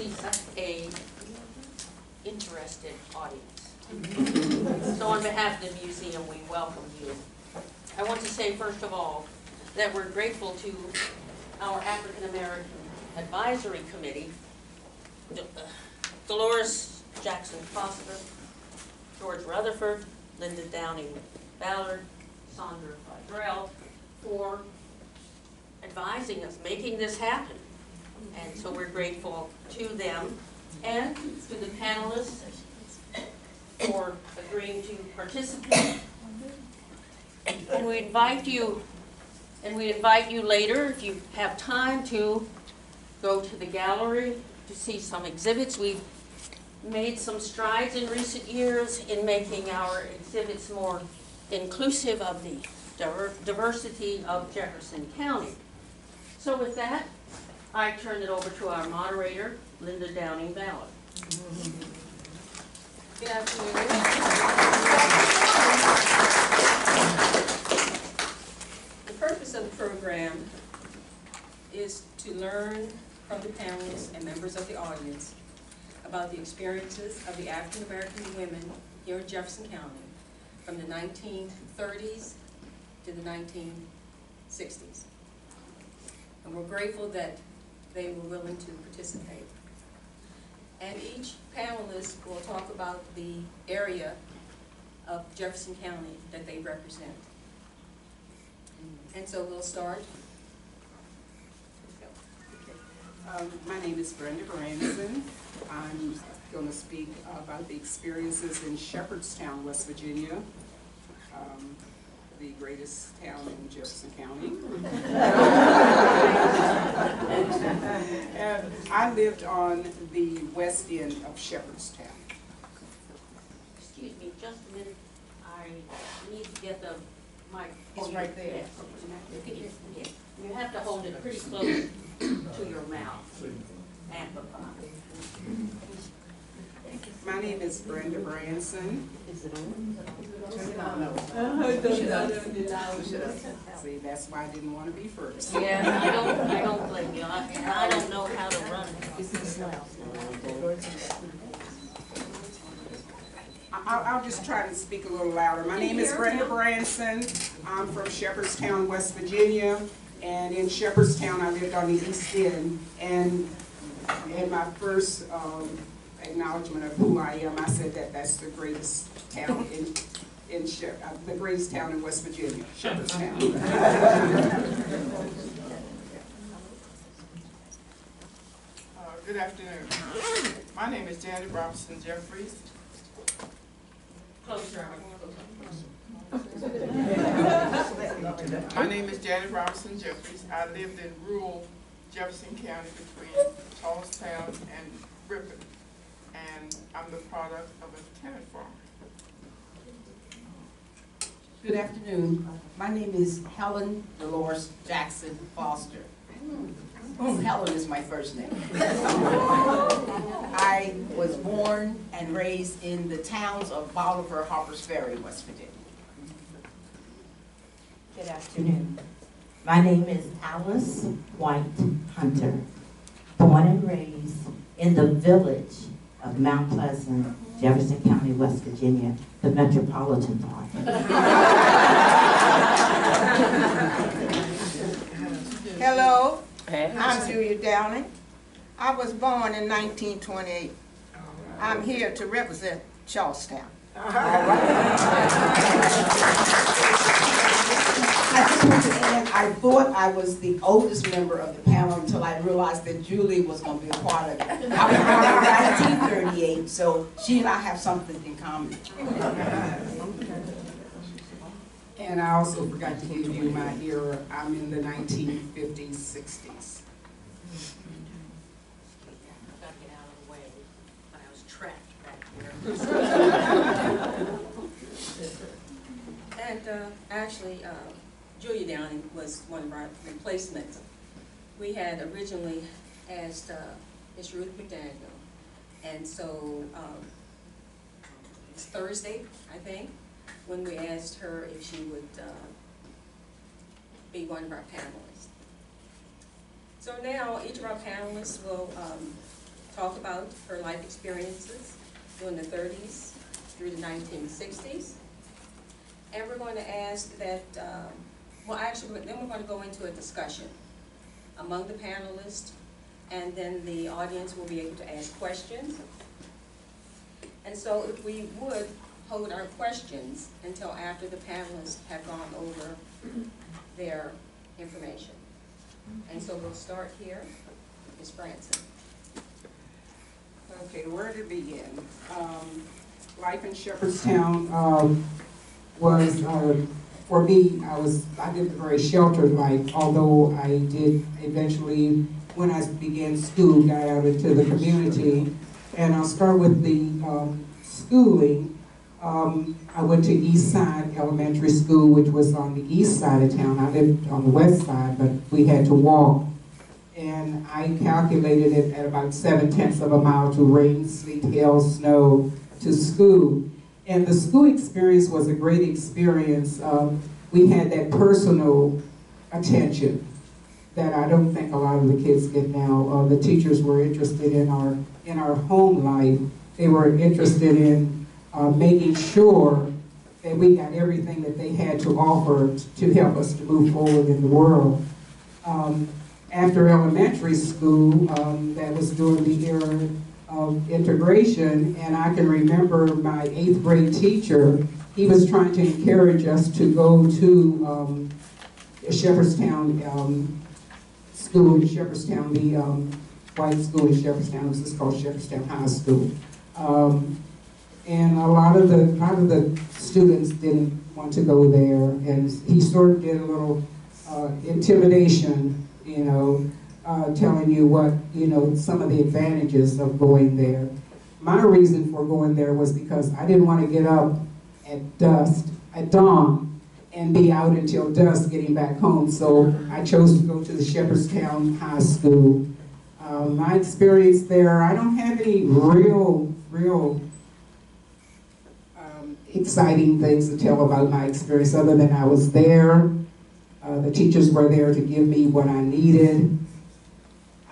see such a interested audience. So on behalf of the museum, we welcome you. I want to say, first of all, that we're grateful to our African American Advisory Committee, uh, Dolores Jackson Foster, George Rutherford, Linda Downing Ballard, Sandra Fidrell, for advising us, making this happen. And so we're grateful to them and to the panelists for agreeing to participate. And we invite you, and we invite you later, if you have time, to go to the gallery to see some exhibits. We've made some strides in recent years in making our exhibits more inclusive of the diver- diversity of Jefferson County. So with that, I turn it over to our moderator, Linda Downing Ballard. Good afternoon. The purpose of the program is to learn from the panelists and members of the audience about the experiences of the African American women here in Jefferson County from the nineteen thirties to the nineteen sixties. And we're grateful that they were willing to participate. And each panelist will talk about the area of Jefferson County that they represent. And so we'll start. Um, My name is Brenda Branson. I'm going to speak about the experiences in Shepherdstown, West Virginia, um, the greatest town in Jefferson County. And I lived on the west end of Shepherdstown. Excuse me, just a minute. I need to get the mic. It's right there. Yeah. You have to hold it pretty close to your mouth. Amplify. My name is Brenda Branson. See, that's why I didn't want to be first. Yeah, I don't, I don't blame you. I, I don't know how to run it. I- I'll, I'll just try to speak a little louder. My name is Brenda Branson. I'm from Shepherdstown, West Virginia. And in Shepherdstown, I lived on the east end. And in my first um, acknowledgement of who I am, I said that that's the greatest town in, in Shep, uh, the greatest town in West Virginia, Shepherdstown. Uh, Good afternoon. My name is Janet Robinson Jeffries. Close your My name is Janet Robinson Jeffries. I lived in rural Jefferson County between Charlestown and Rippon. And I'm the product of a tenant farmer. Good afternoon. My name is Helen Dolores Jackson Foster. Hmm. Helen is my first name. I was born and raised in the towns of Bolivar, Harpers Ferry, West Virginia. Good afternoon. My name is Alice White Hunter, born and raised in the village of Mount Pleasant, Jefferson County, West Virginia, the metropolitan part. Hello, I'm Julia Downing. I was born in 1928. I'm here to represent Charlestown. I just want to add, I thought I was the oldest member of the panel until I realized that Julie was going to be a part of it. I was born in 1938, so she and I have something in common. And I also forgot to give you my era. I'm in the 1950s, 60s. Gotta get out of the way. I was trapped back here. And uh, actually, uh, Julia Downing was one of our replacements. We had originally asked uh, Ms. Ruth McDaniel, and so um, it's Thursday, I think, when we asked her if she would uh, be one of our panelists. So now, each of our panelists will um, talk about her life experiences during the thirties through the nineteen sixties. And we're going to ask that, um, well, actually, then we're going to go into a discussion among the panelists, and then the audience will be able to ask questions. And so if we would hold our questions until after the panelists have gone over their information. And so we'll start here, Ms. Branson. Okay, where to begin? Um, life in Shepherdstown, um, was, uh, for me, I was, I lived a very sheltered life, although I did eventually, when I began school, got out into the community. And I'll start with the, um, schooling. Um, I went to East Side Elementary School, which was on the east side of town. I lived on the west side, but we had to walk and I calculated it at about seven tenths of a mile to rain, sleet, hail, snow to school. And the school experience was a great experience. Um, we had that personal attention that I don't think a lot of the kids get now. Uh, the teachers were interested in our in our home life. They were interested in uh, making sure that we got everything that they had to offer to help us to move forward in the world. Um, after elementary school, um, that was during the era of integration, and I can remember my eighth grade teacher, he was trying to encourage us to go to um, Shepherdstown um, School in Shepherdstown, the um, white school in Shepherdstown, this is called Shepherdstown High School. Um, and a lot of the, lot of the students didn't want to go there, and he sort of did a little uh, intimidation you know, uh, telling you what, you know, some of the advantages of going there. My reason for going there was because I didn't want to get up at dusk, at dawn, and be out until dusk getting back home. So I chose to go to the Shepherdstown High School. Um, my experience there, I don't have any real, real um, exciting things to tell about my experience other than I was there. Uh, the teachers were there to give me what I needed.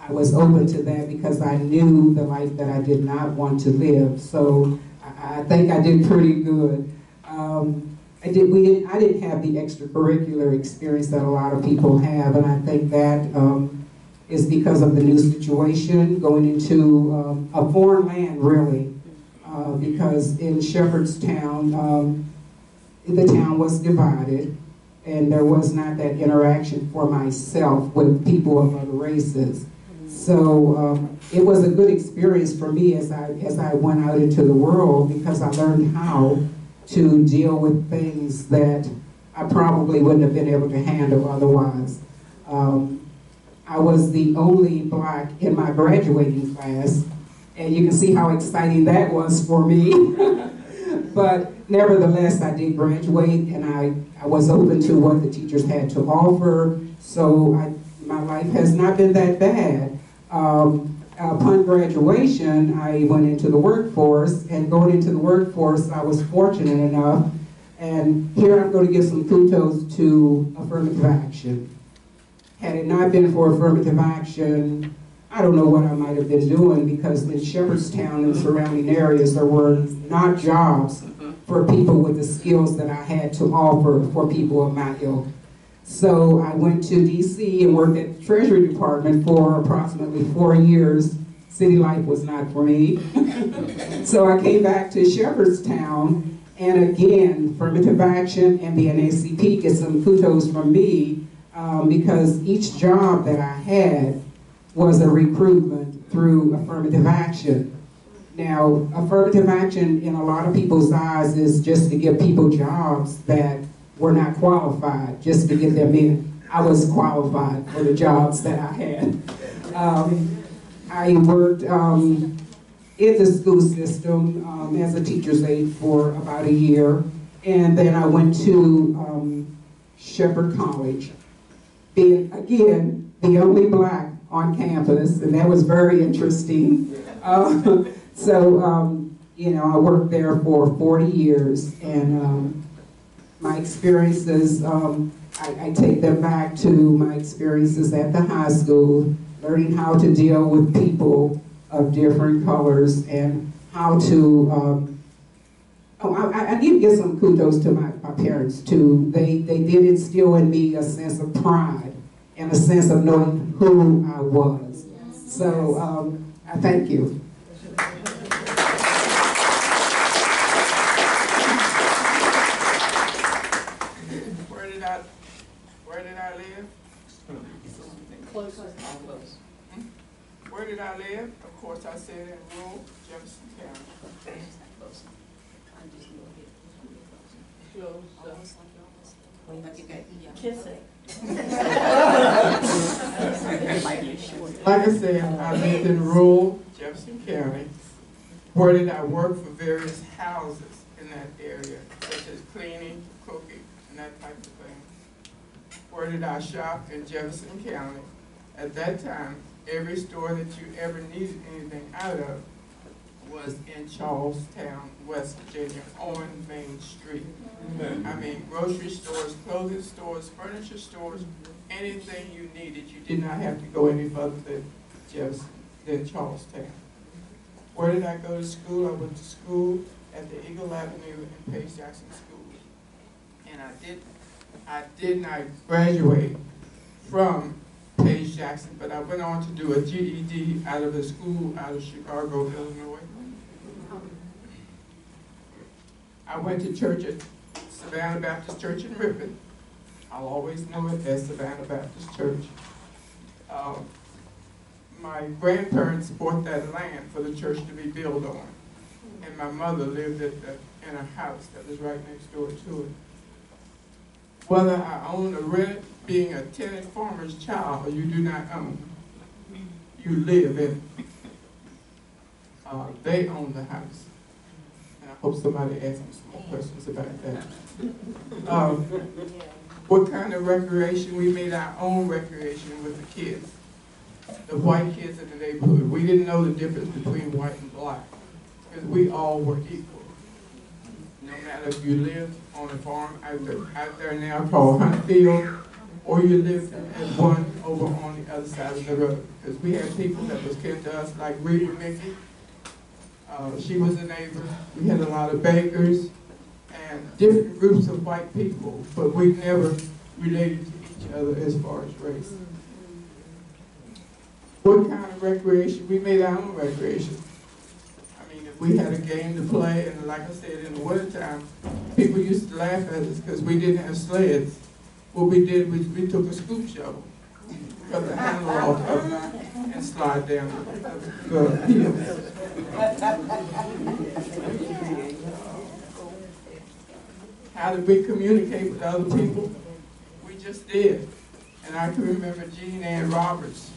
I was open to that because I knew the life that I did not want to live. So I, I think I did pretty good. Um, I did. We didn't. I didn't have the extracurricular experience that a lot of people have, and I think that um, is because of the new situation going into um, a foreign land, really. Uh, because in Shepherdstown, um, the town was divided and there was not that interaction for myself with people of other races. So um, it was a good experience for me as I as I went out into the world because I learned how to deal with things that I probably wouldn't have been able to handle otherwise. Um, I was the only black in my graduating class, and you can see how exciting that was for me. but nevertheless, I did graduate, and I I was open to what the teachers had to offer, so I, my life has not been that bad. Um, upon graduation, I went into the workforce, and going into the workforce, I was fortunate enough, and here I'm going to give some kudos to affirmative action. Had it not been for affirmative action, I don't know what I might have been doing because in Shepherdstown and surrounding areas, there were not jobs for people with the skills that I had to offer for people of my ilk. So I went to DC and worked at the Treasury Department for approximately four years. City life was not for me. so I came back to Shepherdstown and again, affirmative action and the NAACP get some kudos from me um, because each job that I had was a recruitment through affirmative action. Now, affirmative action in a lot of people's eyes is just to give people jobs that were not qualified, just to get them in. I was qualified for the jobs that I had. Um, I worked um, in the school system um, as a teacher's aide for about a year, and then I went to um, Shepherd College, being, again, the only black on campus, and that was very interesting. Uh, so, um, you know, I worked there for 40 years, and um, my experiences, um, I, I, take them back to my experiences at the high school, learning how to deal with people of different colors and how to, um, oh, I, I need to give some kudos to my, my parents too. They, they did instill in me a sense of pride and a sense of knowing who I was. So, um, I thank you. Where did I, where did I live? Where did I live? Of course, I said in rural Jefferson County. Like I said, I lived in rural Jefferson County. Where did I work for various houses in that area, such as cleaning, cooking, and that type of thing. Where did I shop in Jefferson County? At that time, every store that you ever needed anything out of was in Charlestown, West Virginia, on Main Street. I mm-hmm. mean, grocery stores, clothing stores, furniture stores, anything you needed, you did not have to go any further than just than Charlestown. Where did I go to school? I went to school at the Eagle Avenue and Page Jackson School. And I did, I did not graduate from Page Jackson, but I went on to do a GED out of a school out of Chicago, Illinois. I went to church at Savannah Baptist Church in Rippon. I'll always know it as Savannah Baptist Church. Um, my grandparents bought that land for the church to be built on. And my mother lived at the, in a house that was right next door to it. Whether I own or rent, being a tenant farmer's child, you do not own. You live in. Uh, they own the house. And I hope somebody asks me some more questions about that. Um, what kind of recreation? We made our own recreation with the kids the white kids in the neighborhood. We didn't know the difference between white and black, because we all were equal. No matter if you live on a farm out there, out there now called Huntfield, or you lived at one over on the other side of the road. Because we had people that was kin to us, like Reba Mickey. Uh, she was a neighbor. We had a lot of bakers and different groups of white people, but we never related to each other as far as race what kind of recreation, we made our own recreation. I mean, if we had a game to play, and like I said, in the wintertime, people used to laugh at us because we didn't have sleds. What we did was we took a scoop shovel, cut the handle off of it, and slide down the, hill. How did we communicate with other people? We just did. And I can remember Jean Ann Roberts,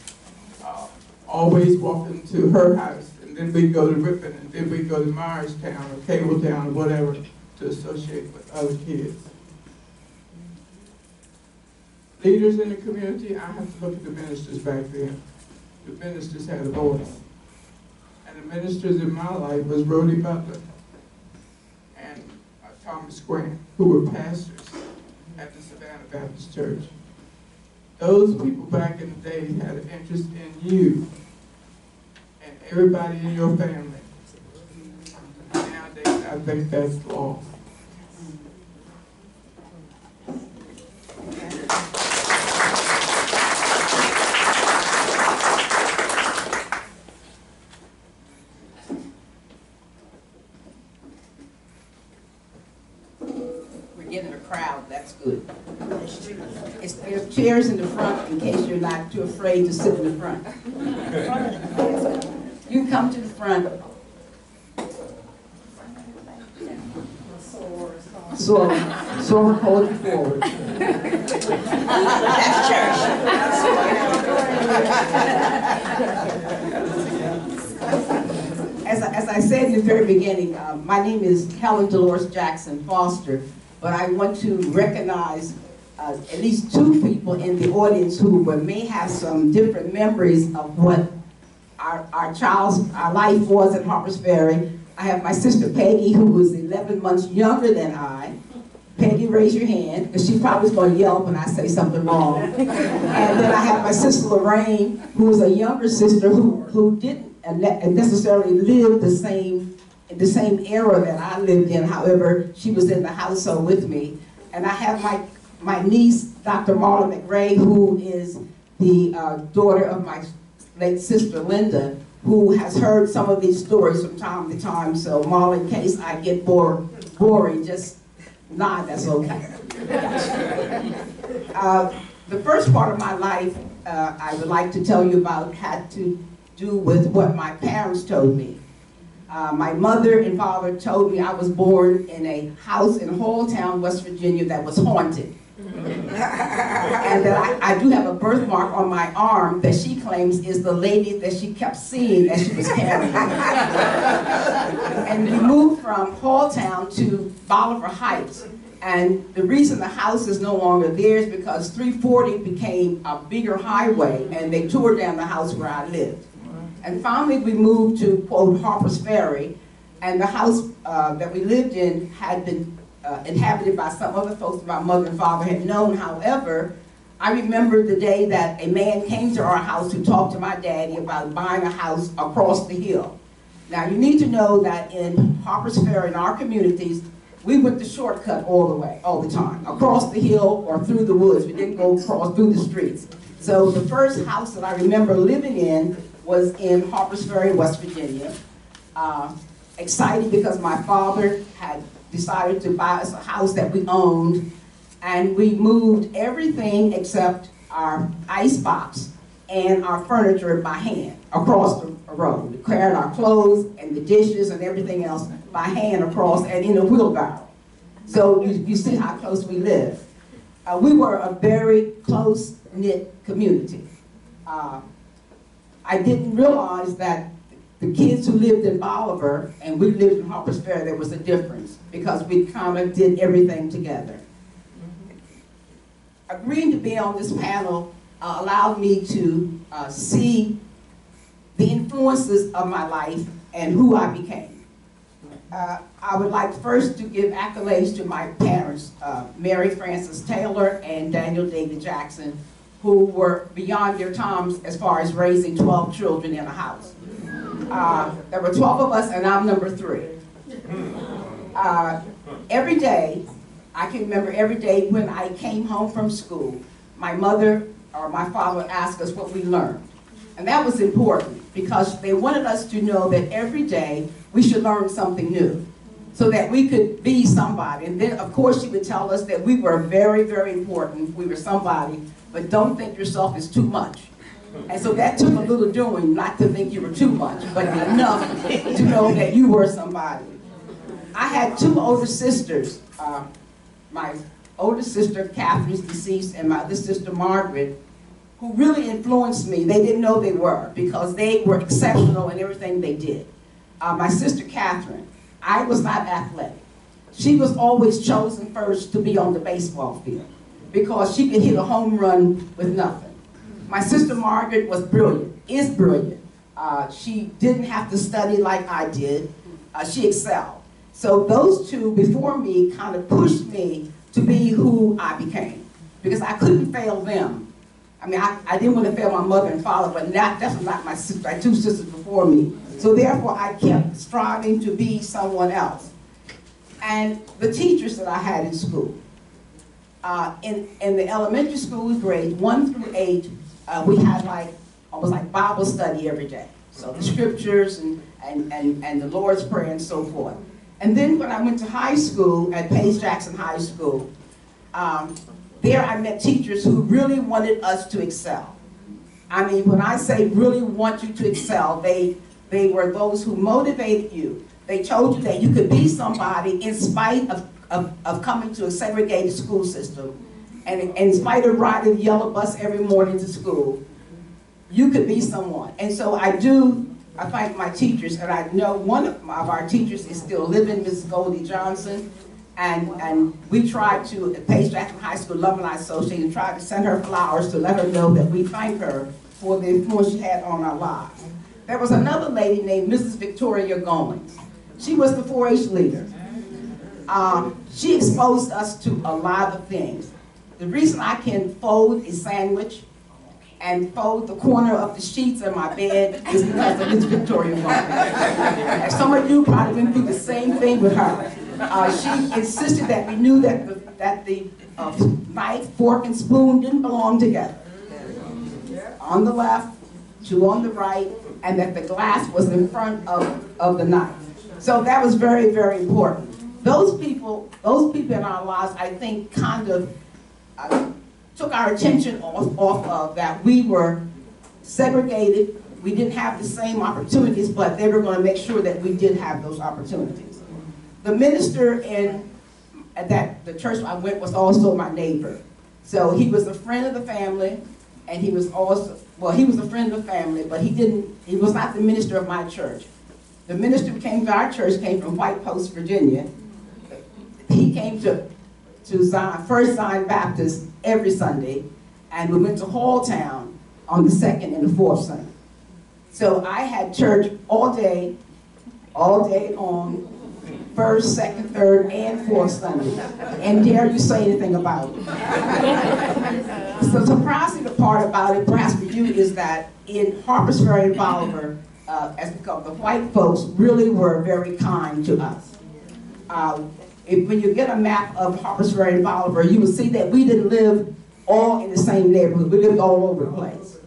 uh, always walking to her house, and then we'd go to Rippon, and then we'd go to Myerstown or Cabletown or whatever to associate with other kids. Leaders in the community, I have to look at the ministers back then. The ministers had a voice. And the ministers in my life was Rhodey Butler and uh, Thomas Grant, who were pastors at the Savannah Baptist Church. Those people back in the day had an interest in you and everybody in your family. Nowadays, I think that's lost. We're getting a crowd, that's good. It's, there's chairs in the front in case you're not too afraid to sit in the front. You come to the front. So, so we'll hold you forward. That's church. As I, as I said in the very beginning, uh, my name is Helen Dolores Jackson Foster, but I want to recognize uh, at least two people in the audience who may have some different memories of what our, our child's, our life was at Harper's Ferry. I have my sister Peggy, who was 11 months younger than I. Peggy, raise your hand, because she probably is going to yell when I say something wrong. and then I have my sister Lorraine, who was a younger sister who, who didn't necessarily live the same, the same era that I lived in. However, she was in the household with me. And I have my, my niece, Dr. Marla McRae, who is the uh, daughter of my late sister Linda, who has heard some of these stories from time to time. So Marla, in case I get bored, boring, just nod, that's okay. Uh, The first part of my life, uh, I would like to tell you about had to do with what my parents told me. Uh, My mother and father told me I was born in a house in Halltown, West Virginia that was haunted. And that I, I do have a birthmark on my arm that she claims is the lady that she kept seeing as she was carrying. And we moved from Halltown to Bolivar Heights. And the reason the house is no longer there is because 340 became a bigger highway and they tore down the house where I lived. And finally, we moved to, quote, Harper's Ferry, and the house uh, that we lived in had been uh, inhabited by some other folks my mother and father had known. However, I remember the day that a man came to our house to talk to my daddy about buying a house across the hill. Now, you need to know that in Harper's Ferry, in our communities, we went the shortcut all the way, all the time, across the hill or through the woods. We didn't go across through the streets. So the first house that I remember living in was in Harper's Ferry, West Virginia. Uh, excited because my father had decided to buy us a house that we owned, and we moved everything except our ice box and our furniture by hand across the road. We carried our clothes and the dishes and everything else by hand across and in a wheelbarrow. So you, you see how close we live. Uh, we were a very close-knit community. Uh, I didn't realize that the kids who lived in Bolivar and we lived in Harper's Ferry, there was a difference because we kind of did everything together. Agreeing to be on this panel uh, allowed me to uh, see the influences of my life and who I became. Uh, I would like first to give accolades to my parents, uh, Mary Frances Taylor and Daniel David Jackson, who were beyond their times as far as raising 12 children in a house. Uh, there were 12 of us, and I'm number three. Uh, every day, I can remember every day when I came home from school, my mother or my father would ask us what we learned. And that was important because they wanted us to know that every day we should learn something new so that we could be somebody. And then, of course, she would tell us that we were very, very important. We were somebody, but don't think yourself is too much. And so that took a little doing, not to think you were too much, but enough to know that you were somebody. I had two older sisters. Uh, my older sister, Catherine's deceased, and my other sister, Margaret, who really influenced me. They didn't know they were because they were exceptional in everything they did. Uh, my sister, Catherine, I was not athletic. She was always chosen first to be on the baseball field because she could hit a home run with nothing. My sister Margaret was brilliant, is brilliant. Uh, she didn't have to study like I did. Uh, she excelled. So those two before me kind of pushed me to be who I became because I couldn't fail them. I mean, I, I didn't want to fail my mother and father, but not, that's not my, my two sisters before me. So therefore, I kept striving to be someone else. And the teachers that I had in school, uh, in, in the elementary school grades one through eight, uh, we had like, almost like Bible study every day. So the scriptures and, and, and, and the Lord's Prayer and so forth. And then when I went to high school, at Page Jackson High School, um, there I met teachers who really wanted us to excel. I mean, when I say really want you to excel, they, they were those who motivated you. They told you that you could be somebody in spite of, of, of coming to a segregated school system. And in- in spite of riding the yellow bus every morning to school, you could be someone. And so I do, I thank my teachers, and I know one of my- of our teachers is still living, Mrs. Goldie Johnson. And, and we tried to, at Page Jackson High School Alumni Association, tried to send her flowers to let her know that we thank her for the influence she had on our lives. There was another lady named Mrs. Victoria Goins. She was the 4-H leader. Um, she exposed us to a lot of things. The reason I can fold a sandwich and fold the corner of the sheets in my bed is because of this Victoria woman. Some of you probably went through the same thing with her. Uh, she insisted that we knew that the, that the uh, knife, fork, and spoon didn't belong together. On the left, two on the right, and that the glass was in front of, of the knife. So that was very, very important. Those people, those people in our lives, I think, kind of uh, took our attention off, off of that we were segregated, we didn't have the same opportunities, but they were going to make sure that we did have those opportunities. The minister in at that the church I went was also my neighbor, so he was a friend of the family, and he was also well, he was a friend of the family, but he didn't. He was not the minister of my church. The minister who came to our church came from White Post, Virginia. He came to to Zion, First Zion Baptist every Sunday, and we went to Halltown on the second and the fourth Sunday. So I had church all day, all day long, first, second, third, and fourth Sunday. And dare you say anything about it? So surprising the part about it, perhaps for you, is that in Harper's Ferry and Bolivar, uh, as we call it, the white folks really were very kind to us. Uh, if, when you get a map of Harper's Ferry and Bolivar, you will see that we didn't live all in the same neighborhood. We lived all over the place.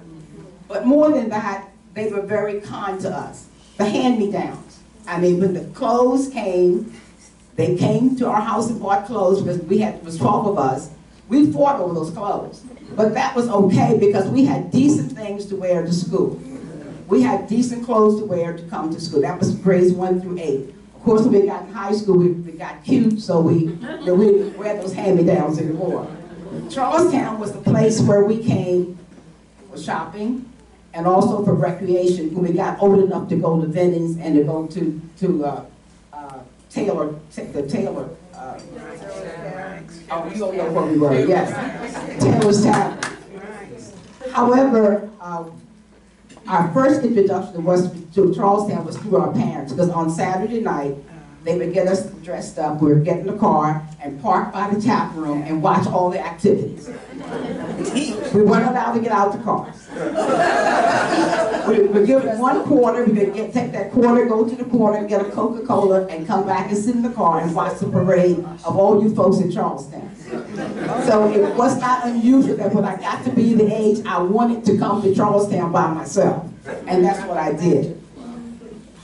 But more than that, they were very kind to us. The hand-me-downs. I mean, when the clothes came, they came to our house and bought clothes because we had, it was 12 of us. We fought over those clothes. But that was okay because we had decent things to wear to school. We had decent clothes to wear to come to school. That was grades one through eight. Of course, when we got in high school, we, we got cute, so we, we didn't wear those hand-me-downs anymore. Charlestown was the place where we came for shopping and also for recreation when we got old enough to go to Vennings and to go to, to uh, uh, Taylor, the Taylor. Uh, oh, you don't know where we were, yes. Taylor's Tavern. However, uh, our first introduction was to Charlestown was through our parents because on Saturday night, they would get us dressed up, we would get in the car and park by the tap room and watch all the activities. We weren't allowed to get out the cars. We would give it one quarter, we would get, take that quarter, go to the corner, get a Coca-Cola, and come back and sit in the car and watch the parade of all you folks in Charlestown. So it was not unusual that when I got to be the age, I wanted to come to Charlestown by myself. And that's what I did.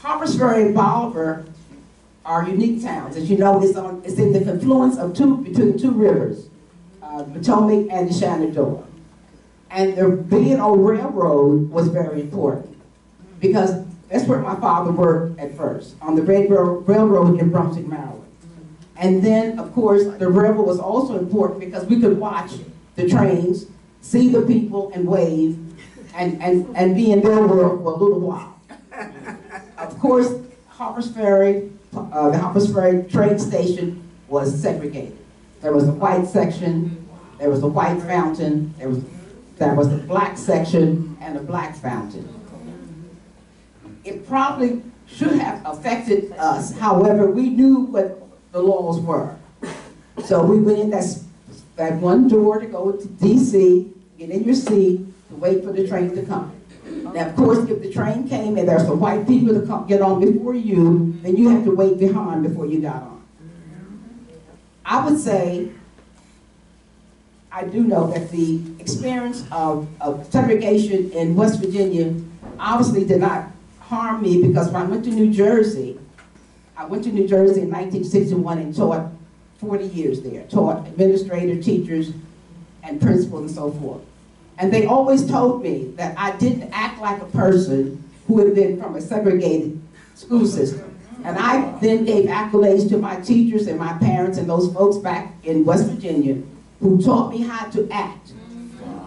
Harper's Ferry and Bolivar are unique towns. As you know, it's, on, it's in the confluence of two, between two rivers, uh, Potomac and the Shenandoah. And the B&O Railroad was very important because that's where my father worked at first, on the Red Rail- Railroad in Brunswick, Maryland. And then, of course, the river was also important because we could watch the trains, see the people and wave, and, and, and be in their world for a little while. Of course, Harper's Ferry, uh, the Harper's Ferry train station was segregated. There was a white section, there was a white fountain, there was, there was a black section and a black fountain. It probably should have affected us, however, we knew what the laws were. So we went in that, that one door to go to DC, get in your seat, to wait for the train to come. Now, of course, if the train came and there's some white people to come, get on before you, then you have to wait behind before you got on. I would say, I do know that the experience of, of segregation in West Virginia obviously did not harm me because when I went to New Jersey, I went to New Jersey in 1961 and taught 40 years there, taught administrator, teachers, and principals and so forth. And they always told me that I didn't act like a person who had been from a segregated school system. And I then gave accolades to my teachers and my parents and those folks back in West Virginia who taught me how to act.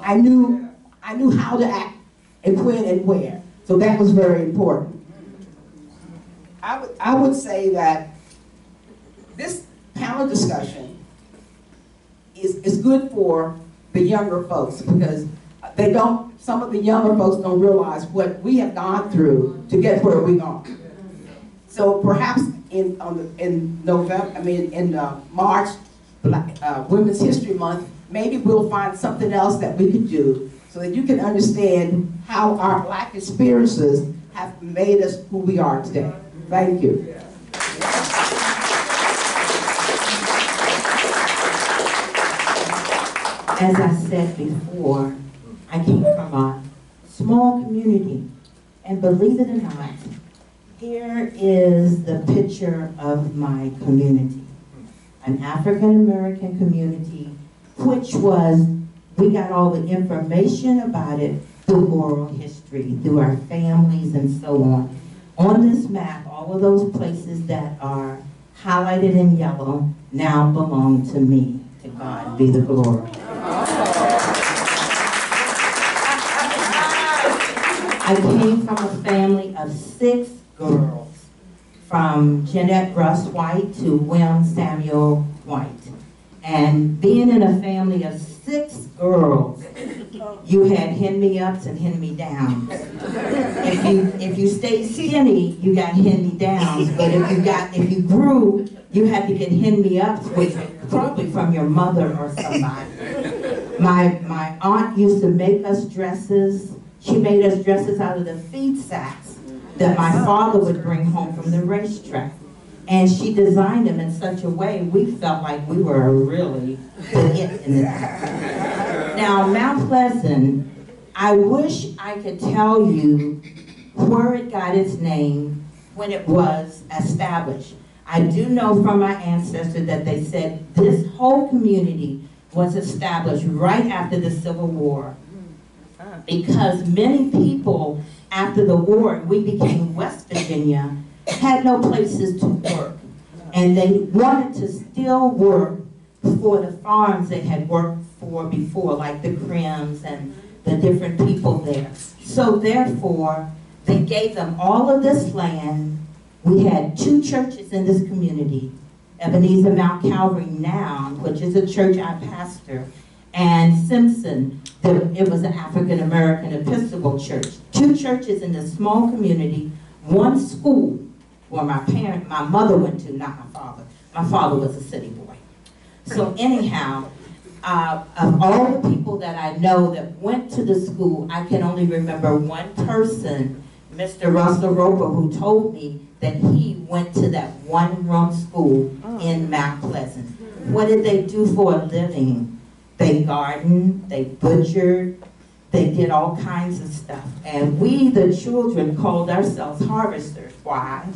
I knew, I knew how to act and when and where. So that was very important. I would, I would say that this panel discussion is, is good for the younger folks because they don't, some of the younger folks don't realize what we have gone through to get where we are. So perhaps in, the, in November, I mean, in uh, March, Black, uh, Women's History Month, maybe we'll find something else that we could do so that you can understand how our black experiences have made us who we are today. Thank you. As I said before, I came from a small community, and believe it or not, here is the picture of my community. An African-American community, which was, we got all the information about it through oral history, through our families and so on. On this map, all of those places that are highlighted in yellow now belong to me. To God be the glory. I came from a family of six girls, from Jeanette Russ White to William Samuel White. And being in a family of six girls, you had hen-me-ups and hen-me-downs. If you, if you stayed skinny, you got hen-me-downs, but if you got, if you grew, you had to get hen-me-ups, which probably from your mother or somebody. My, my aunt used to make us dresses. She made us dresses out of the feed sacks that my father would bring home from the racetrack. And she designed them in such a way, we felt like we were really the it in the Now, Mount Pleasant, I wish I could tell you where it got its name when it was established. I do know from my ancestors that they said this whole community was established right after the Civil War. Because many people after the war, we became West Virginia, had no places to work. And they wanted to still work for the farms they had worked for before, like the Crims and the different people there. So therefore, they gave them all of this land. We had two churches in this community, Ebenezer Mount Calvary now, which is a church I pastor, and Simpson, it was an African American Episcopal church. Two churches in this small community, one school where my parent, my mother went to, not my father. My father was a city boy. So anyhow, uh, of all the people that I know that went to the school, I can only remember one person, Mr. Russell Roper, who told me that he went to that one-room school in Mount Pleasant. What did they do for a living? They gardened, they butchered, they did all kinds of stuff. And we, the children, called ourselves harvesters. Why?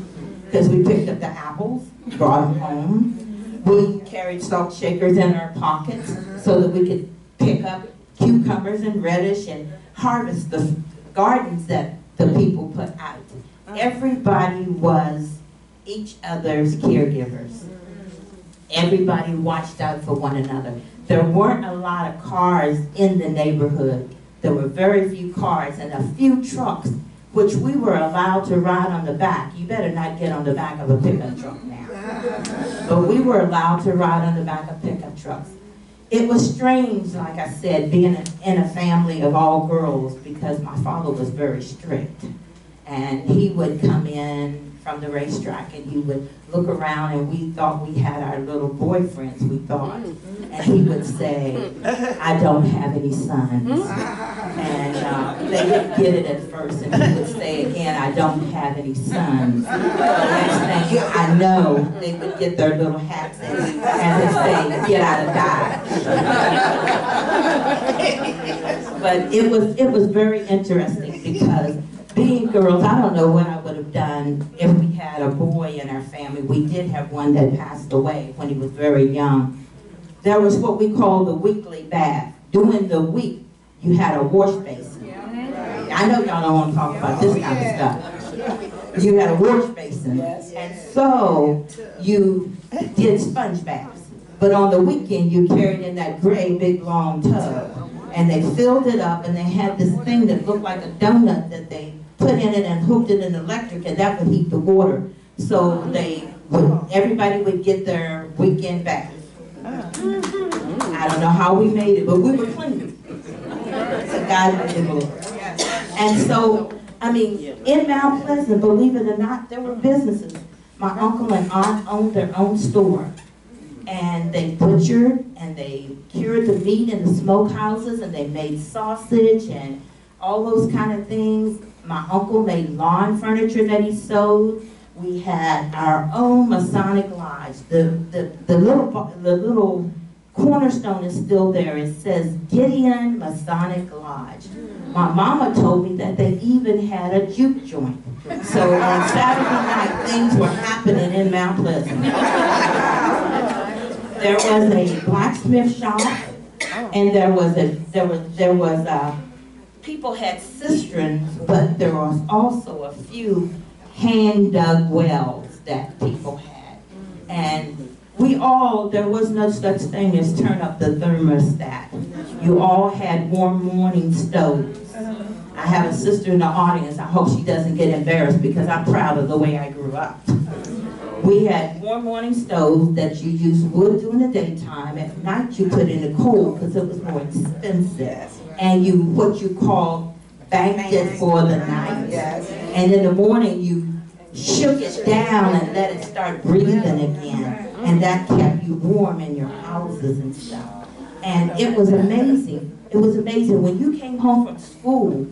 Because we picked up the apples, brought them home. We carried salt shakers in our pockets so that we could pick up cucumbers and radish and harvest the gardens that the people put out. Everybody was each other's caregivers. Everybody watched out for one another. There weren't a lot of cars in the neighborhood. There were very few cars and a few trucks, which we were allowed to ride on the back. You better not get on the back of a pickup truck now. But we were allowed to ride on the back of pickup trucks. It was strange, like I said, being in a family of all girls because my father was very strict. And he would come in from the racetrack and he would look around and we thought we had our little boyfriends, we thought. And he would say, I don't have any sons. And uh, they didn't get it at first and he would say again, I don't have any sons. The next thing I know, they would get their little hats and and they'd say, get out of Dodge. But it was, it was very interesting because being girls, I don't know what I would have done if we had a boy in our family. We did have one that passed away when he was very young. There was what we call the weekly bath. During the week, you had a wash basin. I know y'all don't want to talk about this kind of stuff. You had a wash basin. And so you did sponge baths. But on the weekend, you carried in that gray, big, long tub. And they filled it up and they had this thing that looked like a donut that they put in it and hooked it in electric and that would heat the water. So they would, everybody would get their weekend bath. I don't know how we made it, but we were clean. To God the glory. And so, I mean, in Mount Pleasant, believe it or not, there were businesses. My uncle and aunt owned their own store. and they butchered and they cured the meat in the smokehouses and they made sausage and all those kind of things. My uncle made lawn furniture that he sold. We had our own Masonic lodge. The, the, the little, the little cornerstone is still there. It says Gideon Masonic Lodge. My mama told me that they even had a juke joint. So on Saturday night, things were happening in Mount Pleasant. There was a blacksmith shop, and there was a, there was, there was a, people had cisterns, but there was also a few hand dug wells that people had. And we all, there was no such thing as turn up the thermostat. You all had warm morning stoves. I have a sister in the audience, I hope she doesn't get embarrassed because I'm proud of the way I grew up. We had warm morning stoves that you used wood during the daytime. At night, you put in the coal because it was more expensive. And you, what you call banked it for the night. And in the morning, you shook it down and let it start breathing again. And that kept you warm in your houses and stuff. And it was amazing. It was amazing. When you came home from school,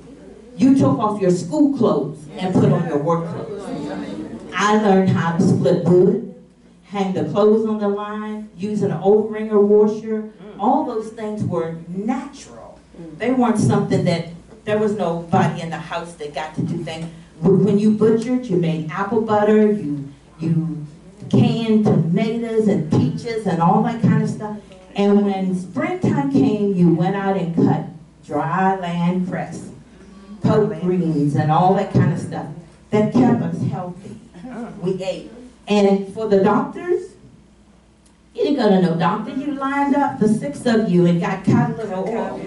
you took off your school clothes and put on your work clothes. I learned how to split wood, hang the clothes on the line, use an O-ringer washer. All those things were natural. They weren't something that, there was nobody in the house that got to do things. When you butchered, you made apple butter, you, you canned tomatoes and peaches and all that kind of stuff. And when springtime came, you went out and cut dry land cress, poke greens and all that kind of stuff. That kept us healthy. We ate. And for the doctors, you didn't go to know, doctor. You lined up, the six of you, and got cod liver oil.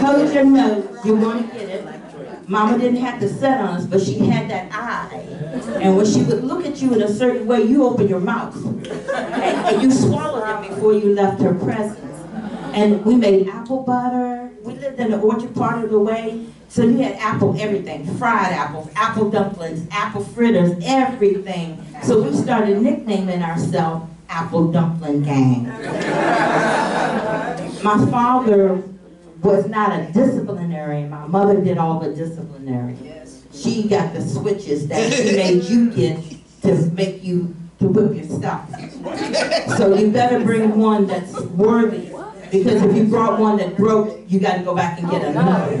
Hold your nose. You want to get it. Mama didn't have to set on us, but she had that eye. And when she would look at you in a certain way, you open your mouth. And, and you swallowed it before you left her presence. And we made apple butter. We lived in the orchard part of the way. So you had apple everything, fried apples, apple dumplings, apple fritters, everything. So we started nicknaming ourselves Apple Dumpling Gang. My father was not a disciplinarian. My mother did all the disciplinary. She got the switches that she made you get to make you to whip your stuff. So you better bring one that's worthy, because if you brought one that broke, you got to go back and get oh, another.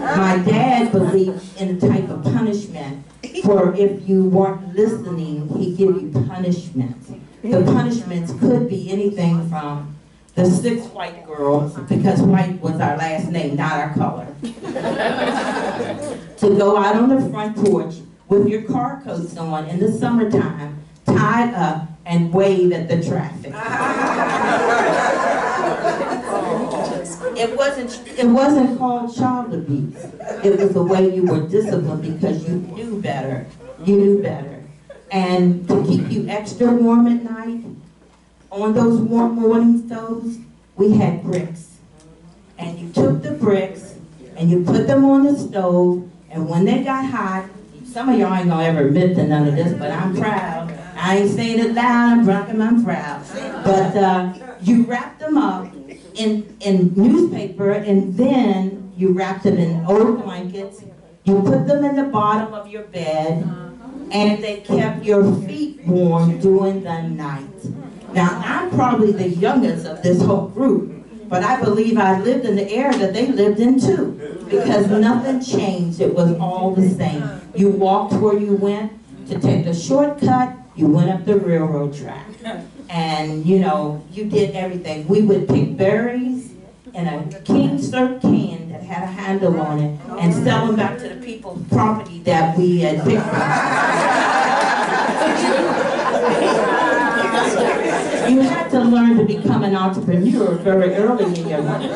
My dad believed in a type of punishment for if you weren't listening, he'd give you punishment. The punishments could be anything from the six white girls, because white was our last name, not our color, to go out on the front porch with your car coats on in the summertime, tied up and wave at the traffic. It wasn't, it wasn't called child abuse. It was the way you were disciplined because you knew better. You knew better. And to keep you extra warm at night, on those warm morning stoves, we had bricks. And you took the bricks and you put them on the stove, and when they got hot, some of y'all ain't gonna ever admit to none of this, but I'm proud. I ain't saying it loud, I'm and I'm proud. But uh, you wrapped them up in, in newspaper, and then you wrapped them in old blankets. You put them in the bottom of your bed, uh-huh. and they kept your feet warm during the night. Now, I'm probably the youngest of this whole group, but I believe I lived in the era that they lived in too, because nothing changed. It was all the same. You walked where you went to take the shortcut, you went up the railroad track. And, you know, you did everything. We would pick berries in a king cert can that had a handle on it and sell them back to the people's property that we had picked from. You had to learn to become an entrepreneur very early in your life.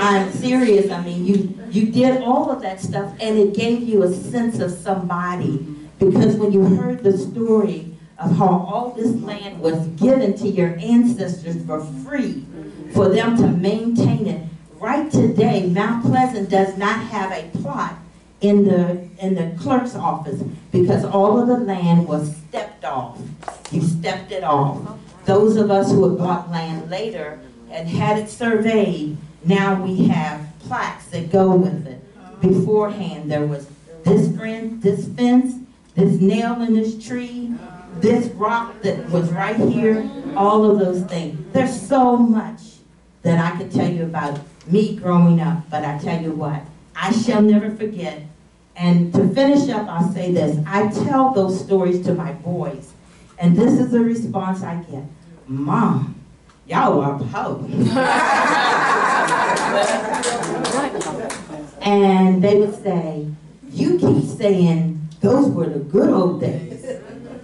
I'm serious, I mean, you, you did all of that stuff and it gave you a sense of somebody. Because when you heard the story of how all this land was given to your ancestors for free, for them to maintain it, right today, Mount Pleasant does not have a plot in the, in the clerk's office because all of the land was stepped off. You stepped it off. Those of us who had bought land later and had it surveyed, now we have plaques that go with it. Beforehand, there was this fence, this fence, this nail in this tree, this rock that was right here, all of those things. There's so much that I could tell you about me growing up, but I tell you what, I shall never forget. And to finish up, I'll say this. I tell those stories to my boys, and this is the response I get. Mom, y'all are po. and they would say, you keep saying those were the good old days.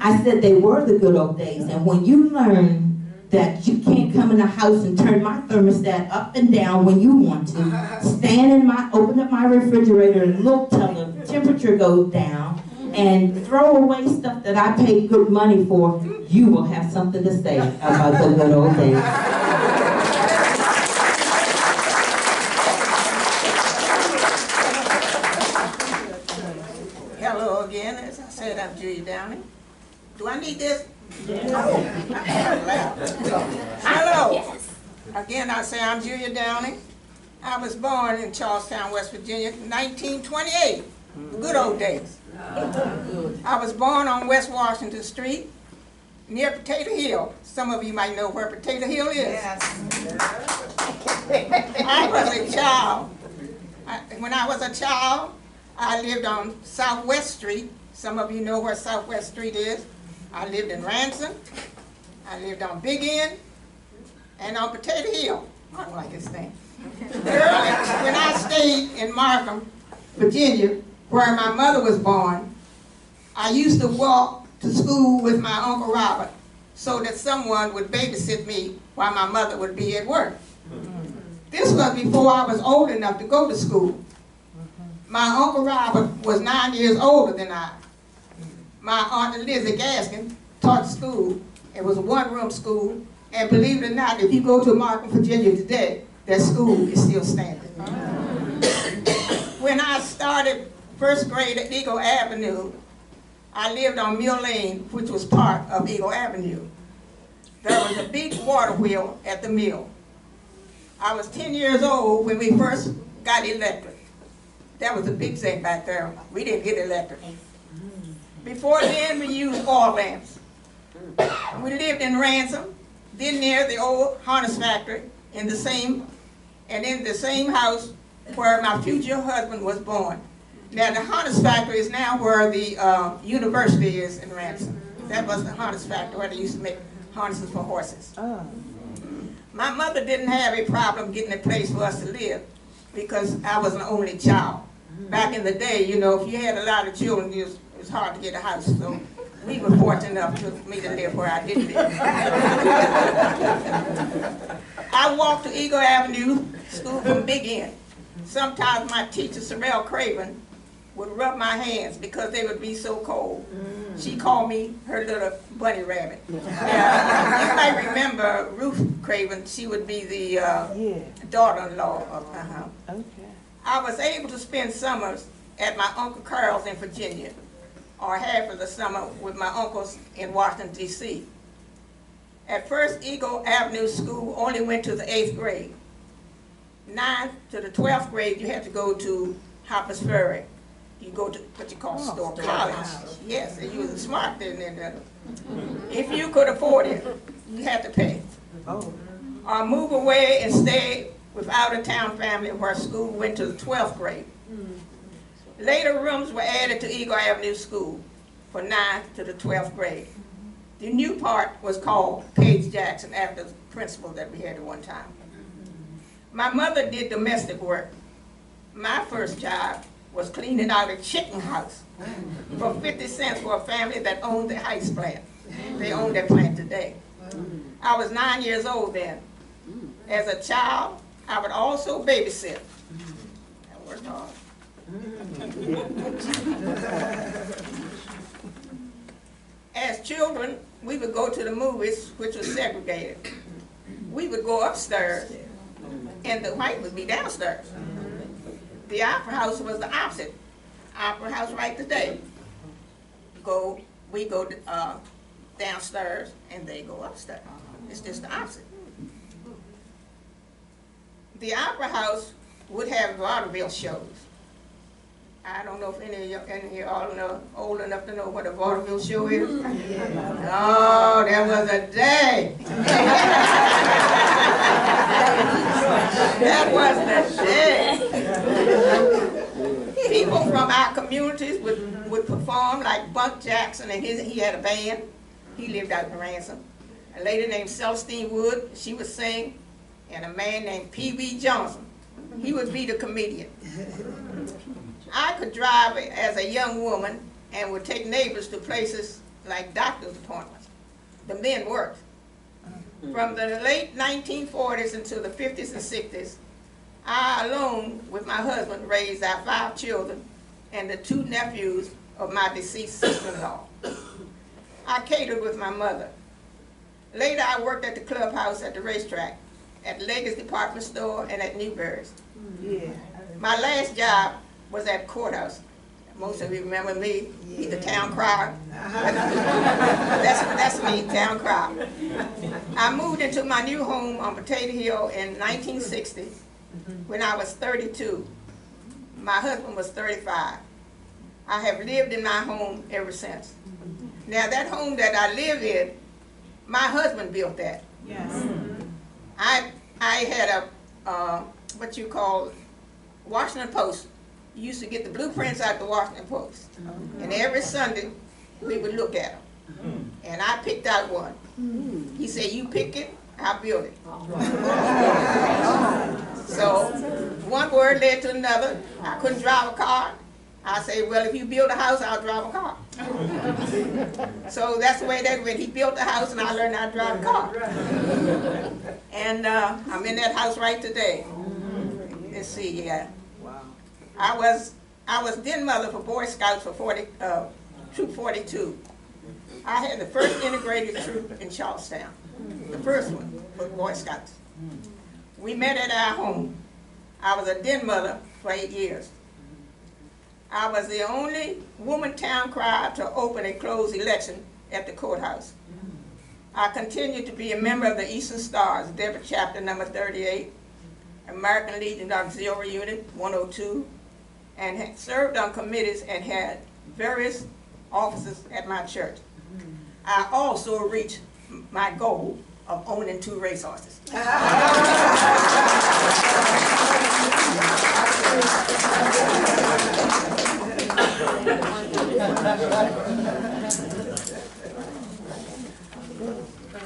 I said they were the good old days, and when you learn that you can't come in the house and turn my thermostat up and down when you want to, stand in my, open up my refrigerator and look till the temperature goes down, and throw away stuff that I paid good money for, you will have something to say about the good old days. Hello again, as I said, I'm Julia Downing. Do I need this? Oh, Hello. Again, I say I'm Julia Downing. I was born in Charles Town, West Virginia, 1928, the good old days. I was born on West Washington Street, near Potato Hill. Some of you might know where Potato Hill is. Yes. I was a child. I- When I was a child, I lived on Southwest Street. Some of you know where Southwest Street is. I lived in Ranson. I lived on Big End and on Potato Hill. I don't like this thing. When I stayed in Markham, Virginia, where my mother was born, I used to walk to school with my Uncle Robert so that someone would babysit me while my mother would be at work. This was before I was old enough to go to school. My Uncle Robert was nine years older than I. My Aunt Lizzie Gaskin taught school. It was a one-room school, and believe it or not, if you go to Markham, Virginia today, that school is still standing. When I started first grade at Eagle Avenue, I lived on Mill Lane, which was part of Eagle Avenue. There was a big water wheel at the mill. I was 10 years old when we first got electric. That was a big thing back there. We didn't get electric. Before then, we used oil lamps. We lived in Ranson, then near the old harness factory, in the same, and in the same house where my future husband was born. Now, the harness factory is now where the uh, university is in Ranson. That was the harness factory where they used to make harnesses for horses. My mother didn't have a problem getting a place for us to live because I was an only child. Back in the day, you know, if you had a lot of children, it was, was hard to get a house. So we were fortunate enough to, me to live where I did live. I walked to Eagle Avenue School from Big End. Sometimes my teacher, Sorrel Craven, would rub my hands because they would be so cold. She called me her little bunny rabbit. Now, you might remember Ruth Craven. She would be the uh, daughter-in-law of uh-huh. Okay. I was able to spend summers at my Uncle Carl's in Virginia, or half of the summer with my uncles in Washington, D.C. At first, Eagle Avenue School only went to the eighth grade. Ninth to the twelfth grade, you had to go to Harper's Ferry. You go to what you call oh, Storer College. Yes, and you was smart then. then. If you could afford it, you had to pay. Oh. Or move away and stay with out-of-town family where school went to the twelfth grade. Hmm. Later, rooms were added to Eagle Avenue School for ninth to the twelfth grade. The new part was called Page Jackson after the principal that we had at one time. My mother did domestic work. My first job was cleaning out a chicken house for 50 cents for a family that owned the ice plant. They own that plant today. I was nine years old then. As a child, I would also babysit. I worked hard. As children, we would go to the movies, which was segregated. We would go upstairs, and the white would be downstairs. The opera house was the opposite. Opera House right today. Go, we go, uh, downstairs and they go upstairs. It's just the opposite. The Opera House would have vaudeville shows. I don't know if any of y'all, any of y'all know, old enough to know what a vaudeville show is. Mm-hmm. Oh, there was a day. That was the day. People from our communities would, would perform like Buck Jackson and his, he had a band. He lived out in Ranson. A lady named Celestine Wood, she would sing, and a man named P.B. Johnson, he would be the comedian. I could drive as a young woman and would take neighbors to places like doctor's appointments. The men worked. From the late 1940s until the 50s and 60s, I alone with my husband raised our five children and the two nephews of my deceased sister-in-law. I catered with my mother. Later, I worked at the clubhouse at the racetrack, at Legacy Department Store, and at Newberry's. Yeah. My last job was at courthouse. Most of you remember me, he the town crier. Uh-huh. That's, that's me, town crier. I moved into my new home on Potato Hill in 1960 mm-hmm. when I was 32. My husband was 35. I have lived in my home ever since. Mm-hmm. Now, that home that I live in, my husband built that. Yes. Mm-hmm. I, I had a, uh, what you call Washington Post. You used to get the blueprints out the Washington Post. Mm-hmm. And every Sunday, we would look at them. Mm-hmm. And I picked out one. Mm-hmm. He said, you pick it, I'll build it. Oh. So, one word led to another. I couldn't drive a car. I say, well, if you build a house, I'll drive a car. So that's the way that went. He built the house and I learned how to drive a car. And uh, I'm in that house right today. Let's see, yeah. I was, I was den mother for Boy Scouts for 40, uh, Troop 42. I had the first integrated troop in Charles Town, the first one for Boy Scouts. We met at our home. I was a den mother for eight years. I was the only woman town crier to open and close election at the courthouse. I continued to be a member of the Eastern Stars, Deborah Chapter number 38, American Legion Auxiliary Unit 102, and served on committees and had various offices at my church. I also reached my goal of owning two racehorses.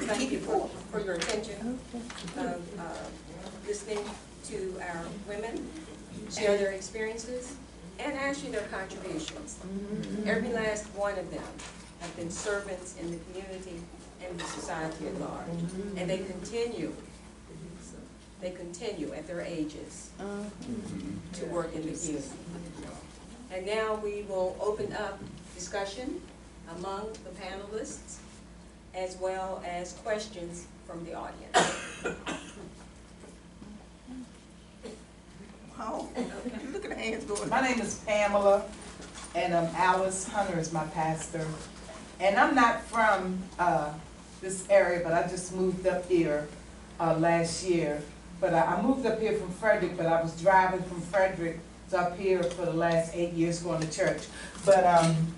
Thank you for, for your attention of, uh, listening to our women share their experiences and actually their contributions. Mm-hmm. Every last one of them have been servants in the community and the society at large. Mm-hmm. And they continue, they continue at their ages uh-huh. to work in the community. And now we will open up discussion among the panelists as well as questions from the audience. Oh, look at the hands going. My name is Pamela, and um, Alice Hunter is my pastor. And I'm not from uh, this area, but I just moved up here uh, last year. But I, I moved up here from Frederick, but I was driving from Frederick to up here for the last eight years going to church. But um,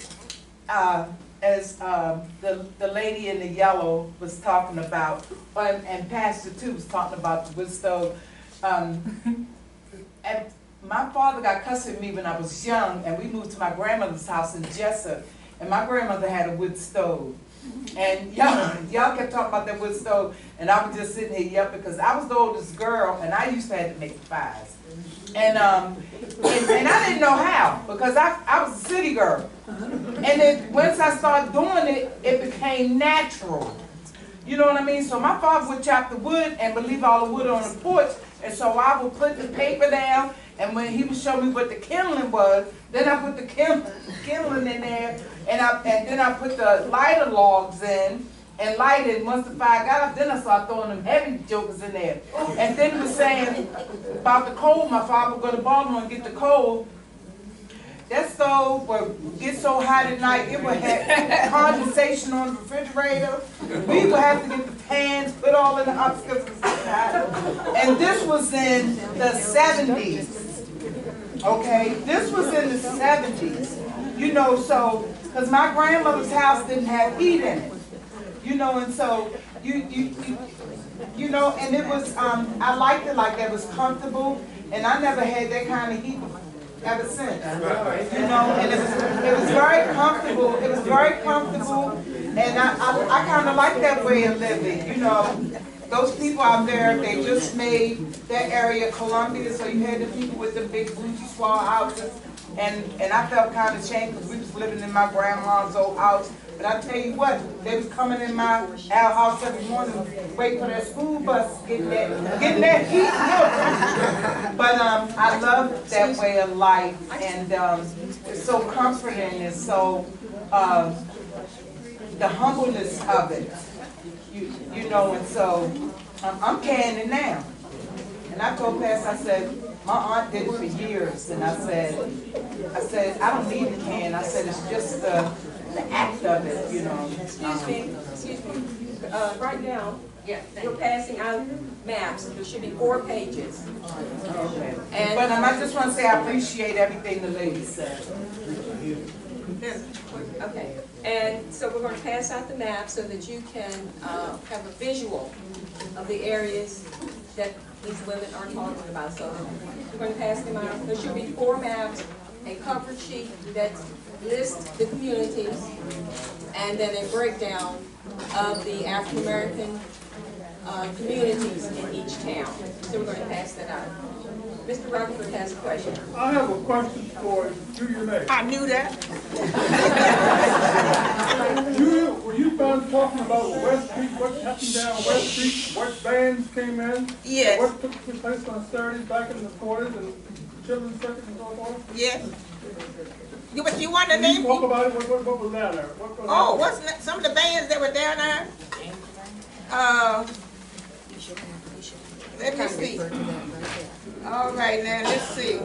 uh, as um, the, the lady in the yellow was talking about, and, and Pastor too was talking about the wood um, and my father got cussed me when I was young, and we moved to my grandmother's house in Jessup, and my grandmother had a wood stove. And y'all, y'all kept talking about that wood stove, and I was just sitting here yelling because I was the oldest girl, and I used to have to make pies. And um, and, and I didn't know how because I, I was a city girl. And then once I started doing it, it became natural. You know what I mean? So my father would chop the wood and leave all the wood on the porch. And so I would put the paper down, and when he would show me what the kindling was, then I put the kindling, in there, and I and then I put the lighter logs in and lighted. Once the fire got up, then I started throwing them heavy jokers in there. And then he was saying about the coal. My father would go to Baltimore and get the coal. That stove would get so hot at night, it would have condensation on the refrigerator. We would have to get the pans, put all in the hot because it was hot. And this was in the seventies. Okay, this was in the seventies. You know, so, cause my grandmother's house didn't have heat in it. You know, and so, you, you, you, you know, and it was, um, I liked it like that, it was comfortable, and I never had that kind of heat ever since. You know, and it was, it was very comfortable, it was very comfortable, and I, I, I kinda like that way of living, you know. Those people out there, they just made that area Columbia, so you had the people with the big bougie swall houses. And, and I felt kinda ashamed, cause we was living in my grandma's old house. But I tell you what, they was coming in my, our house every morning, waiting for that school bus, getting that, getting that heat. But, um, I love that way of life, and, um, it's so comforting, and so, um, the humbleness of it. You, you know, and so, I'm, I'm canning now. And I told Pastor, I said, my aunt did it for years, and I said, I said, I don't need the can, I said, it's just the, the act of it, you know. Excuse me, excuse me. Uh, right now, Yeah, thank you're passing out maps. There should be four pages. Okay. And. But um, I just wanna say I appreciate everything the lady said. Okay, and so we're going to pass out the map so that you can uh, have a visual of the areas that these women are talking about. So we're going to pass them out. There should be four maps, a cover sheet that lists the communities, and then a breakdown of the African American uh, communities in each town. So we're going to pass that out. Mr. Rutherford has a question. I have a question for Julia May. I knew that. Julia, were you done talking about West Street, what happened down West Street, what bands came in? Yes. What took place on Saturdays back in the forties and children's circuit and so forth? Yes. You, but you want to name? talk about it, what, what, what was down there? What- what Oh, wasn't some of the bands that were down there? Uh, let me see. All right, now, let's see.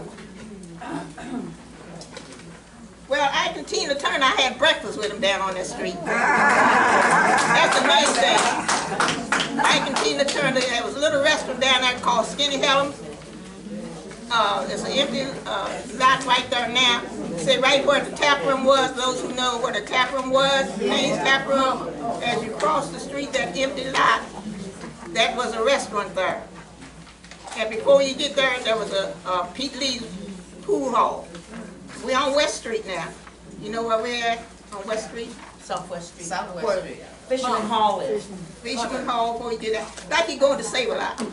Well, Ike and Tina Turner, I had breakfast with them down on that street. That's the main thing. Ike and Tina Turner, there was a little restaurant down there called Skinny Helms. Uh, it's an empty, uh, lot right there now. Say right where the tap room was, those who know where the tap room was, Haynes Tap Room, as you cross the street, that empty lot, that was a restaurant there. And before you get there, there was a, uh, Pete Lee's Pool Hall. We're on West Street now. You know where we're at, on West Street? Southwest Street. Where Fisherman Hall is. Fisherman Hall, before you get that, like you going to Save-A-Lot.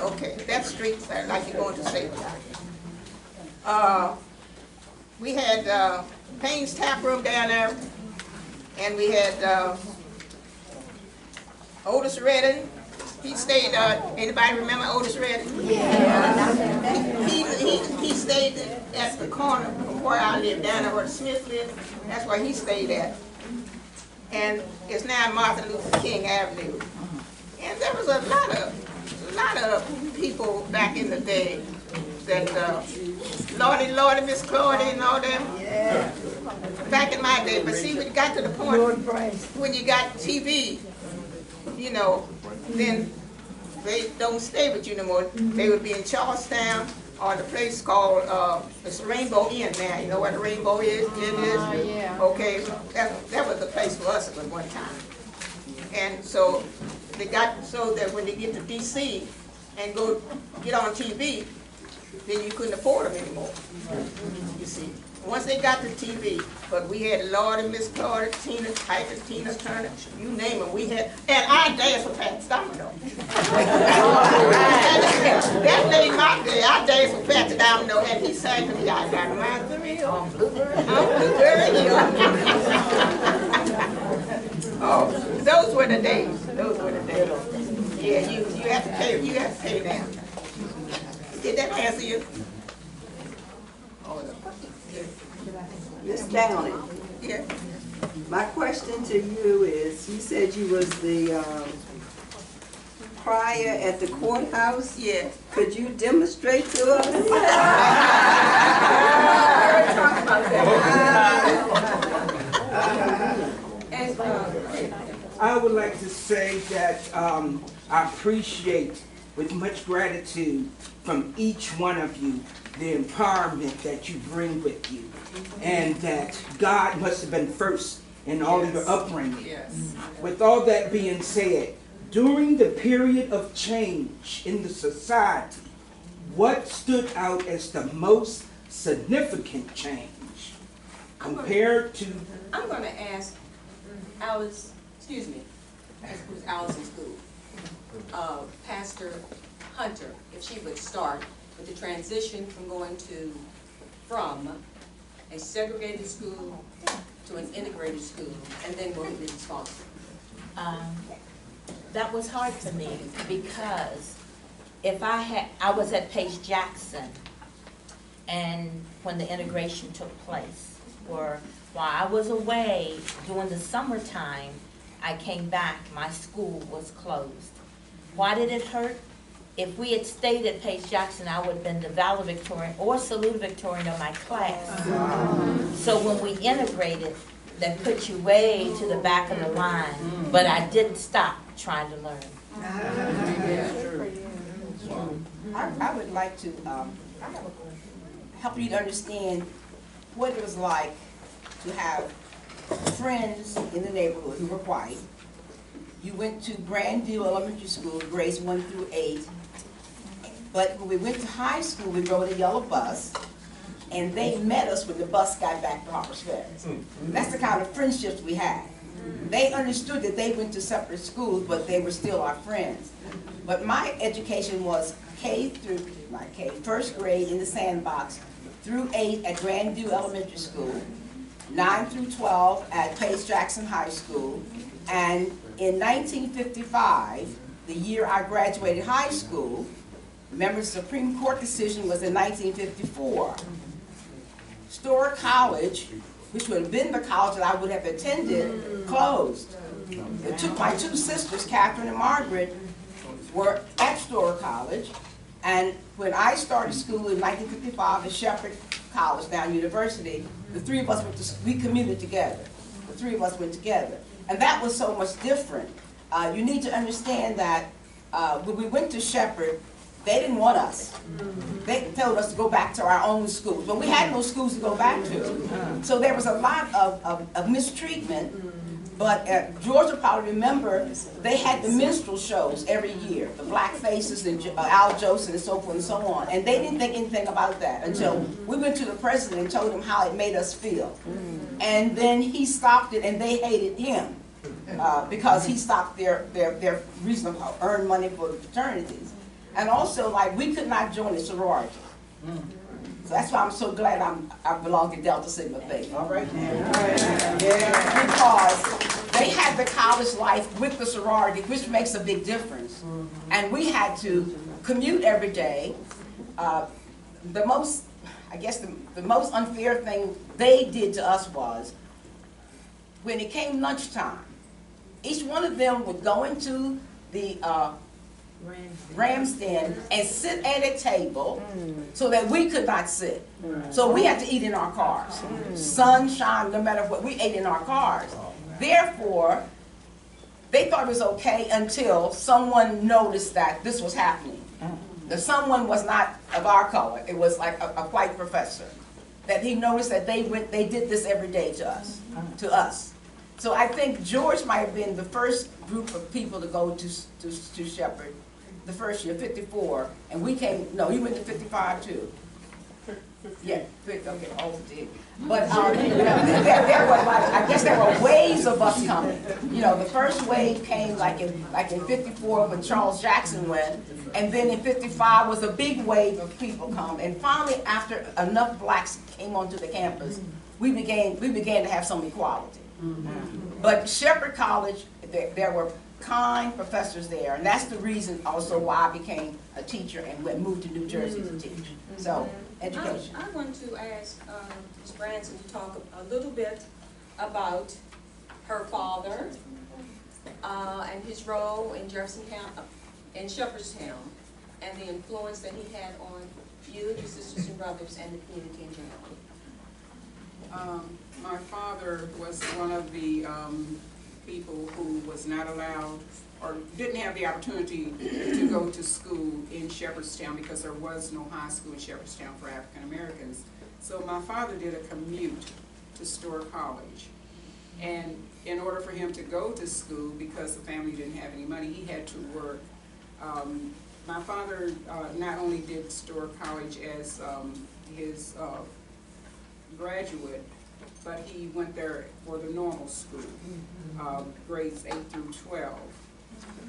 Okay, that street like you're going to Save-A-Lot. Uh, we had, uh, Payne's Tap Room down there, and we had, uh, Otis Redding, he stayed, uh, anybody remember Otis Redding? Yeah. He, he, he stayed at the corner of where I live, down there where Smith lived, that's where he stayed at and it's now Martin Luther King Avenue. And there was a lot of, lot of people back in the day that, uh, Lordy, Lordy, Miss Claudia and all them. Yeah. Back in my day, but see, when it got to the point, when you got TV, you know, then they don't stay with you no more. They would be in Charles Town or the place called, uh, it's Rainbow Inn now, you know where the Rainbow Inn is, is? yeah. Okay, that, that was the place for us at one time. And so, they got, so that when they get to DC and go get on TV, then you couldn't afford them anymore, you see. Once they got to TV, but we had Lord and Miss Claudia, Tina, Piper, Tina Turner, you name them, we had, and I danced with Fats Domino. That made my day, I danced with Fats Domino, and he sang to me, I got my thrill, I'm Bluebird, I'm Bluebird. Oh, those were the days. Those were the days. Yeah, you you have to pay you have to pay them. Did that answer you? Miss Downey. Yeah. My question to you is, you said you was the um, crier at the courthouse? Yeah. Could you demonstrate to us? uh, uh, say that um, I appreciate with much gratitude from each one of you the empowerment that you bring with you. And that God must have been first in all of your upbringing. Yes. With all that being said, during the period of change in the society, what stood out as the most significant change compared to I'm gonna ask Alice, excuse me, who's in school, uh, Pastor Hunter, if she would start with the transition from going to, from a segregated school to an integrated school, and then we'll be responsible. Um, that was hard for me because if I had, I was at Page Jackson and when the integration took place, or while I was away during the summertime, I came back, my school was closed. Why did it hurt? If we had stayed at Page Jackson, I would have been the valedictorian or salutatorian of my class. So when we integrated, that put you way to the back of the line, but I didn't stop trying to learn. I, I would like to, um, help you to understand what it was like to have friends in the neighborhood who were white. You went to Grandview Elementary School, grades one through eight. But when we went to high school, we rode a yellow bus, and they met us when the bus got back to Harper's Ferry. Mm-hmm. That's the kind of friendships we had. They understood that they went to separate schools, but they were still our friends. But my education was K through, my K, first grade in the sandbox, through eight at Grandview Elementary School, nine through twelve at Page Jackson High School, and in nineteen fifty-five, the year I graduated high school, remember the Supreme Court decision was in nineteen fifty-four. Storer College, which would have been the college that I would have attended, closed. It took my two sisters, Catherine and Margaret, were at Storer College, and when I started school in nineteen fifty-five at Shepherd College, now University, the three of us went to, we commuted together. The three of us went together. And that was so much different. Uh, you need to understand that, uh, when we went to Shepherd, they didn't want us. They told us to go back to our own schools, but we had no schools to go back to. So there was a lot of, of, of mistreatment, but uh, George will probably remember, they had the minstrel shows every year, the Black Faces and uh, Al Jolson and so forth and so on. And they didn't think anything about that until we went to the president and told him how it made us feel. And then he stopped it and they hated him. uh, because he stopped their, their, their reason to earn money for the fraternities. And also, like, we could not join the sorority. So that's why I'm so glad I'm, I belong to Delta Sigma Theta. All right Yeah, because they had the college life with the sorority, which makes a big difference. And we had to commute every day. Uh, The most, I guess, the, the most unfair thing they did to us was, when it came lunchtime, each one of them would go into the, uh, Ram's Den and sit at a table mm. so that we could not sit. So we had to eat in our cars. Mm. Sunshine, no matter what, we ate in our cars. Therefore, they thought it was okay until someone noticed that this was happening. Mm. That someone was not of our color, it was like a, a white professor. That he noticed that they went, they did this every day to us, to us. So I think George might have been the first group of people to go to, to, to Shepherd, the first year, fifty-four, and we came, no, he went to fifty-five too. Yeah, fif- okay, oh, did. But, um, you know, there, there were like, I guess there were waves of us coming. You know, the first wave came like in, like in fifty-four when Charles Jackson went, and then in fifty-five was a big wave of people come. And finally, after enough blacks came onto the campus, we began, we began to have some equality. But Shepherd College, there, there were kind professors there, and that's the reason also why I became a teacher and went, moved to New Jersey to teach. So, education. I, I want to ask, um, Ms. Branson to talk a little bit about her father, uh, and his role in Jefferson County, in Shepherdstown, and the influence that he had on you, your sisters and brothers, and the community in general. Um, my father was one of the, um, people who was not allowed or didn't have the opportunity to go to school in Shepherdstown because there was no high school in Shepherdstown for African Americans. So my father did a commute to Storer College. And in order for him to go to school, because the family didn't have any money, he had to work. Um, my father, uh, not only did Storer College as, um, his, uh, graduate, but he went there for the normal school, um, grades eight through twelve.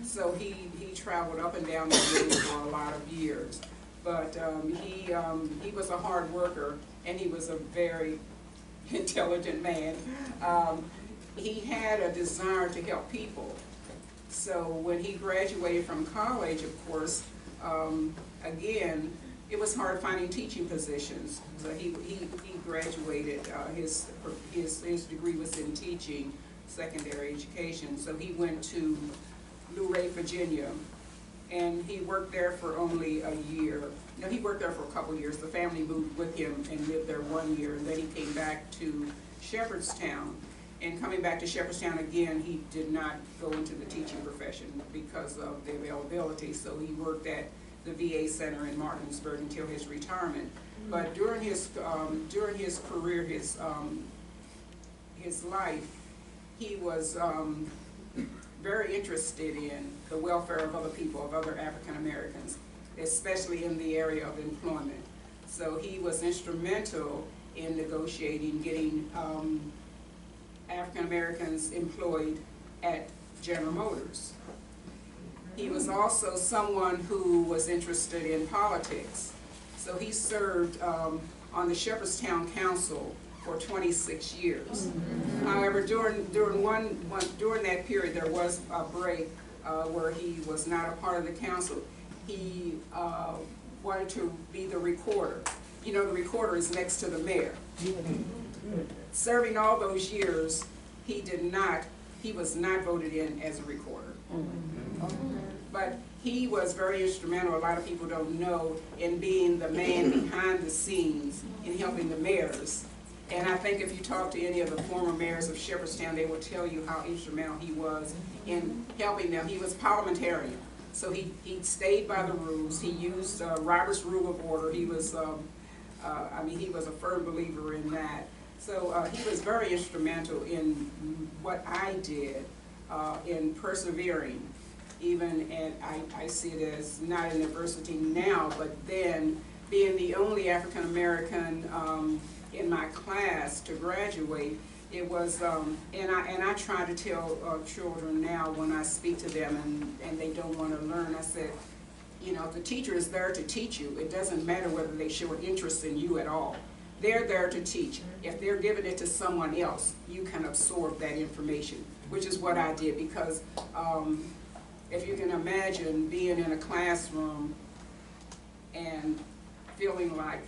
So he, he traveled up and down the road for a lot of years. But, um, he, um, he was a hard worker and he was a very intelligent man. Um, he had a desire to help people. So when he graduated from college, of course, um, again, it was hard finding teaching positions. So he, he, he graduated, uh, his, his, his degree was in teaching, secondary education. So he went to Luray, Virginia, and he worked there for only a year. No, he worked there for a couple years. The family moved with him and lived there one year, and then he came back to Shepherdstown. And coming back to Shepherdstown again, he did not go into the teaching profession because of the availability. So he worked at the VA Center in Martinsburg until his retirement. But during his, um, during his career, his, um, his life, he was, um, very interested in the welfare of other people, of other African Americans, especially in the area of employment. So he was instrumental in negotiating, getting, um, African Americans employed at General Motors. He was also someone who was interested in politics. So he served um, on the Shepherdstown Council for 26 years. However, during, during one, one, during that period, there was a break uh, where he was not a part of the council. He uh, wanted to be the recorder. You know, the recorder is next to the mayor. Serving all those years, he did not, he was not voted in as a recorder. But he was very instrumental, a lot of people don't know, in being the man behind the scenes in helping the mayors. And I think if you talk to any of the former mayors of Shepherdstown, they will tell you how instrumental he was in helping them. He was parliamentarian, so he, he stayed by the rules. He used uh, Robert's Rule of Order. He was, um, uh, I mean, he was a firm believer in that. So uh, he was very instrumental in what I did uh, in persevering, even and I, I see it as not an adversity now, but then being the only African American um, in my class to graduate, it was, um, and I and I try to tell uh, children now when I speak to them and and they don't want to learn, I said, you know, the teacher is there to teach you. It doesn't matter whether they show an interest in you at all. They're there to teach. If they're giving it to someone else, you can absorb that information, which is what I did because um, if you can imagine being in a classroom and feeling like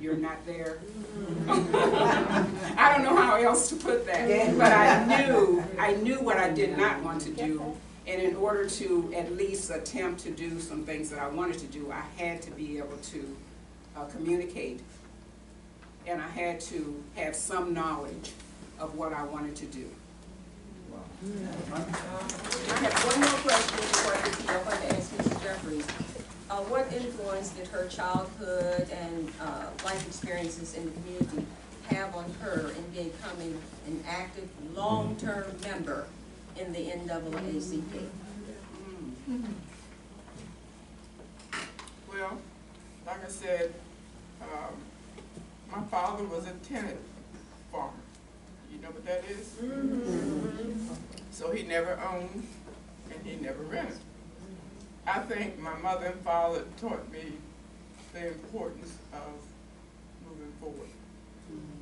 you're not there. I don't know how else to put that, but I knew, I knew what I did not want to do. And in order to at least attempt to do some things that I wanted to do, I had to be able to uh, communicate. And I had to have some knowledge of what I wanted to do. I have one more question before I get to, to ask Mrs. Jeffries. Uh, what influence did her childhood and, uh, life experiences in the community have on her in becoming an active, long-term member in the NAACP? Well, like I said, um, my father was a tenant farmer. You know what that is? So he never owned and he never rented. I think my mother and father taught me the importance of moving forward,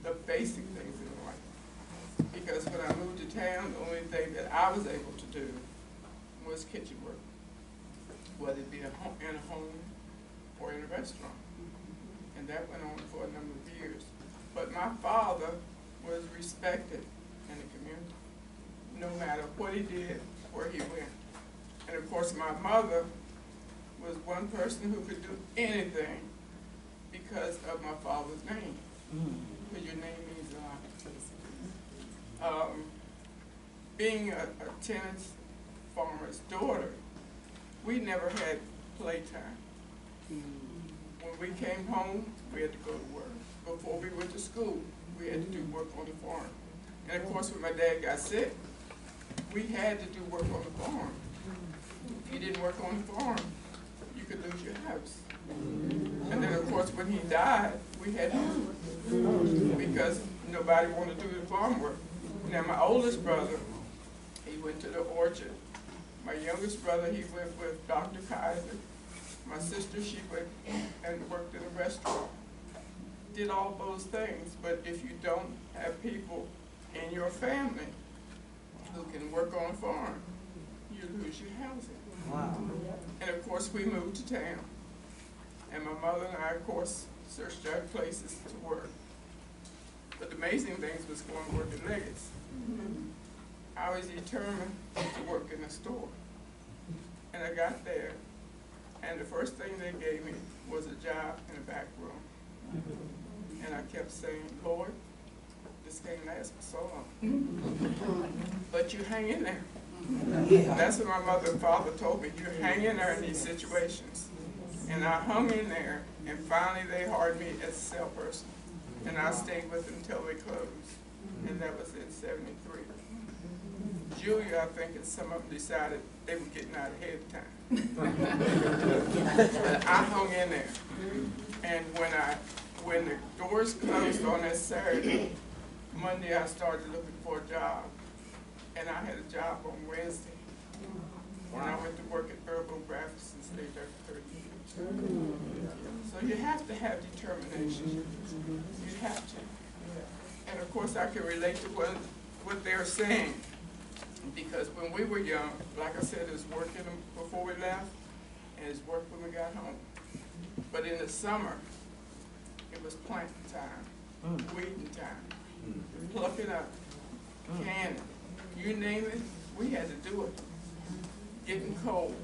the basic things in life. Because when I moved to town, the only thing that I was able to do was kitchen work, whether it be a home, in a home or in a restaurant. And that went on for a number of years. But my father was respected in the community, no matter what he did, where he went. And of course, my mother was one person who could do anything because of my father's name. Because your name means a lot. Um, being a, a tenant farmer's daughter, we never had playtime. When we came home, we had to go to work. Before we went to school, we had to do work on the farm. And of course, when my dad got sick, we had to do work on the farm. If you didn't work on the farm, you could lose your house. And then, of course, when he died, we had to because nobody wanted to do the farm work. Now, my oldest brother, he went to the orchard. My youngest brother, he went with Dr. Kaiser. My sister, she went and worked in a restaurant. Did all those things, but if you don't have people in your family who can work on a farm, you lose your housing. Wow. And of course, we moved to town. And my mother and I, of course, searched out places to work. But the amazing things was going to work at Leggett's. Mm-hmm. I was determined to work in a store. And I got there, and the first thing they gave me was a job in the back room. And I kept saying, Lord, this can't last for so long. But you hang in there. That's what my mother and father told me, you hang in there in these situations. And I hung in there, and finally they hired me as a salesperson. And I stayed with them until they closed, and that was in seventy-three. Julia, I think, and some of them decided they were getting out ahead of time. I hung in there, and when I, when the doors closed on that Saturday, Monday I started looking for a job, and I had a job on Wednesday. And I went to work at Herbal Graphics and stayed there for thirty years. So you have to have determination. You have to. And of course, I can relate to what, what they're saying. Because when we were young, like I said, it was working before we left, and it's work when we got home. But in the summer, Mm. Mm. it was planting time, weeding time, plucking up, mm. canning, you name it, we had to do it. Getting coal,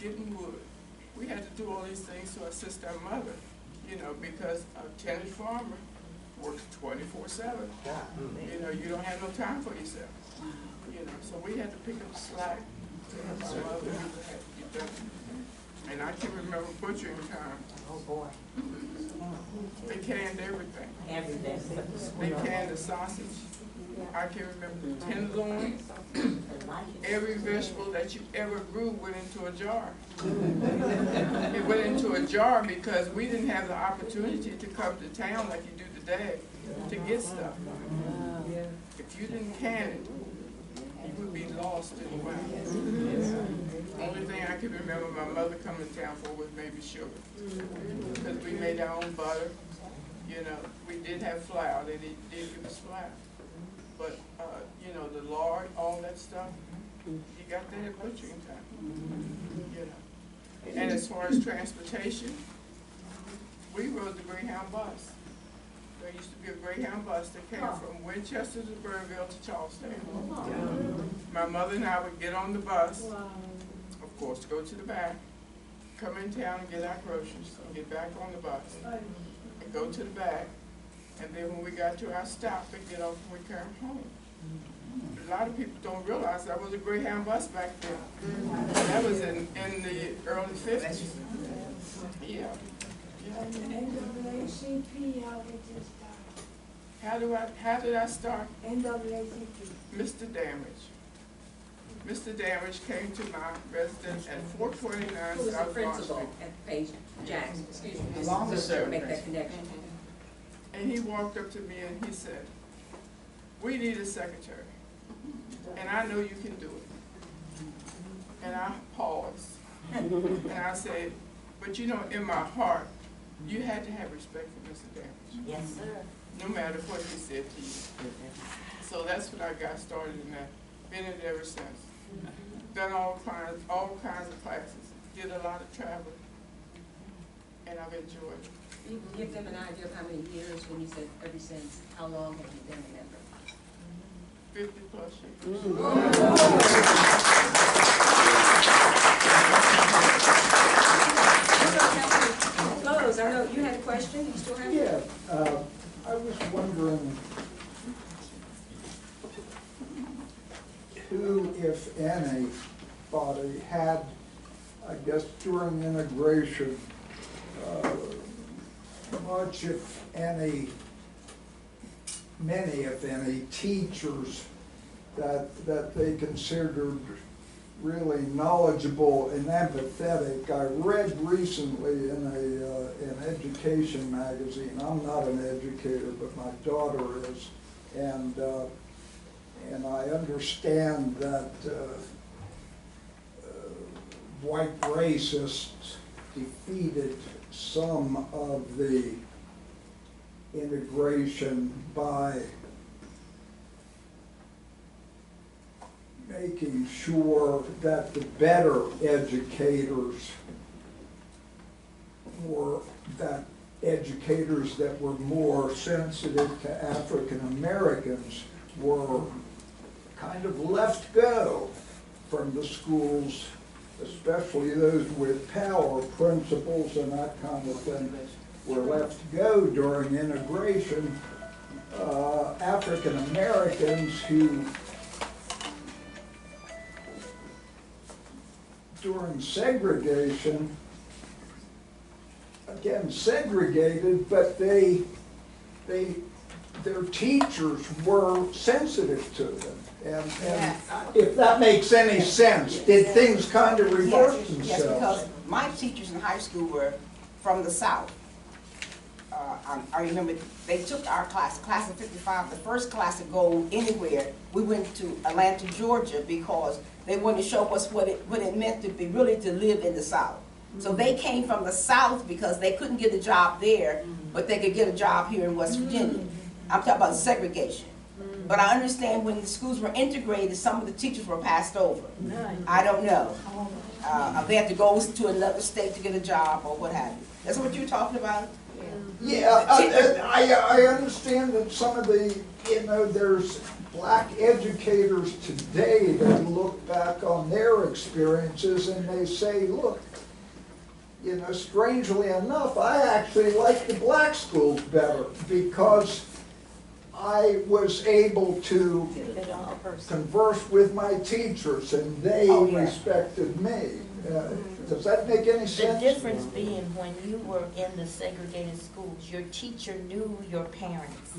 getting wood. We had to do all these things to assist our mother, you know, because a tenant farmer works twenty-four seven. You know, you don't have no time for yourself, you know, so we had to pick up slack to help our mother, And I can remember butchering time, Oh, boy. they canned everything. Everything. They canned the sausage, I can remember the tenderloin, every vegetable that you ever grew went into a jar. It went into a jar because we didn't have the opportunity to come to town like you do today to get stuff. If you didn't can it, you would be lost in the wild. Only thing I can remember my mother coming to town for was maybe sugar. Because we made our own butter, you know, we did have flour, they did, did give us flour. But, uh, you know, the lard, all that stuff, you got that at butchering time, you know. And as far as transportation, we rode the Greyhound bus. There used to be a Greyhound bus that came from Winchester to Berryville to Charles Town. My mother and I would get on the bus, of course, go to the back, come in town and get our groceries, and get back on the bus, and go to the back, and then when we got to our stop, we get off and we came home. A lot of people don't realize that was a Greyhound bus back then. That was in, in the early fifties. Yeah. NAACP, how did you start? How do I, how did I start? NAACP. Mr. Damage. Mr. Damage came to my residence at four twenty-nine Who was the South Bond principal Street. at Page Jackson, excuse me, The longest just to serving make that connection. And he walked up to me and he said, we need a secretary. And I know you can do it. And I paused. And I said, but you know, in my heart, you had to have respect for Mr. Damage, Yes, sir. no matter what he said to you. So that's when I got started in that, been in it ever since. Done all kinds, all kinds of classes, did a lot of traveling, and I've enjoyed it. You can give them an idea of how many years, when you said ever since, how long have you been a member? Fifty plus years. Close, I know, you had a question, you still have? Yeah, uh, I was wondering, anybody had, I guess during integration, uh, much if any, many if any, teachers that, that they considered really knowledgeable and empathetic. I read recently in a, uh, an education magazine, I'm not an educator, but my daughter is, and, uh, and I understand that, uh, uh, white racists defeated some of the integration by making sure that the better educators were, that educators that were more sensitive to African Americans were kind of left go from the schools, especially those with power principles and that kind of thing, were left go during integration. Uh, African Americans who during segregation, again, segregated, but they, they, their teachers were sensitive to them. And, and Yes. if that makes any sense, did things kind of reverse Yes, themselves? yes, because my teachers in high school were from the South. Uh, I, I remember, they took our class, class of fifty-five, the first class to go anywhere. We went to Atlanta, Georgia, because they wanted to show us what it, what it meant to be, really to live in the South. So they came from the South because they couldn't get a job there, but they could get a job here in West Virginia. I'm talking about segregation. But I understand when the schools were integrated, some of the teachers were passed over. I don't know. Uh, they had to go to another state to get a job or what have you. That's what you're talking about? Yeah, uh, uh, I, I understand that some of the, you know, there's black educators today that look back on their experiences and they say, look, you know, strangely enough, I actually like the black schools better because I was able to converse with my teachers and they Oh, yeah. respected me. Uh, Does that make any The sense? difference being when you were in the segregated schools, your teacher knew your parents.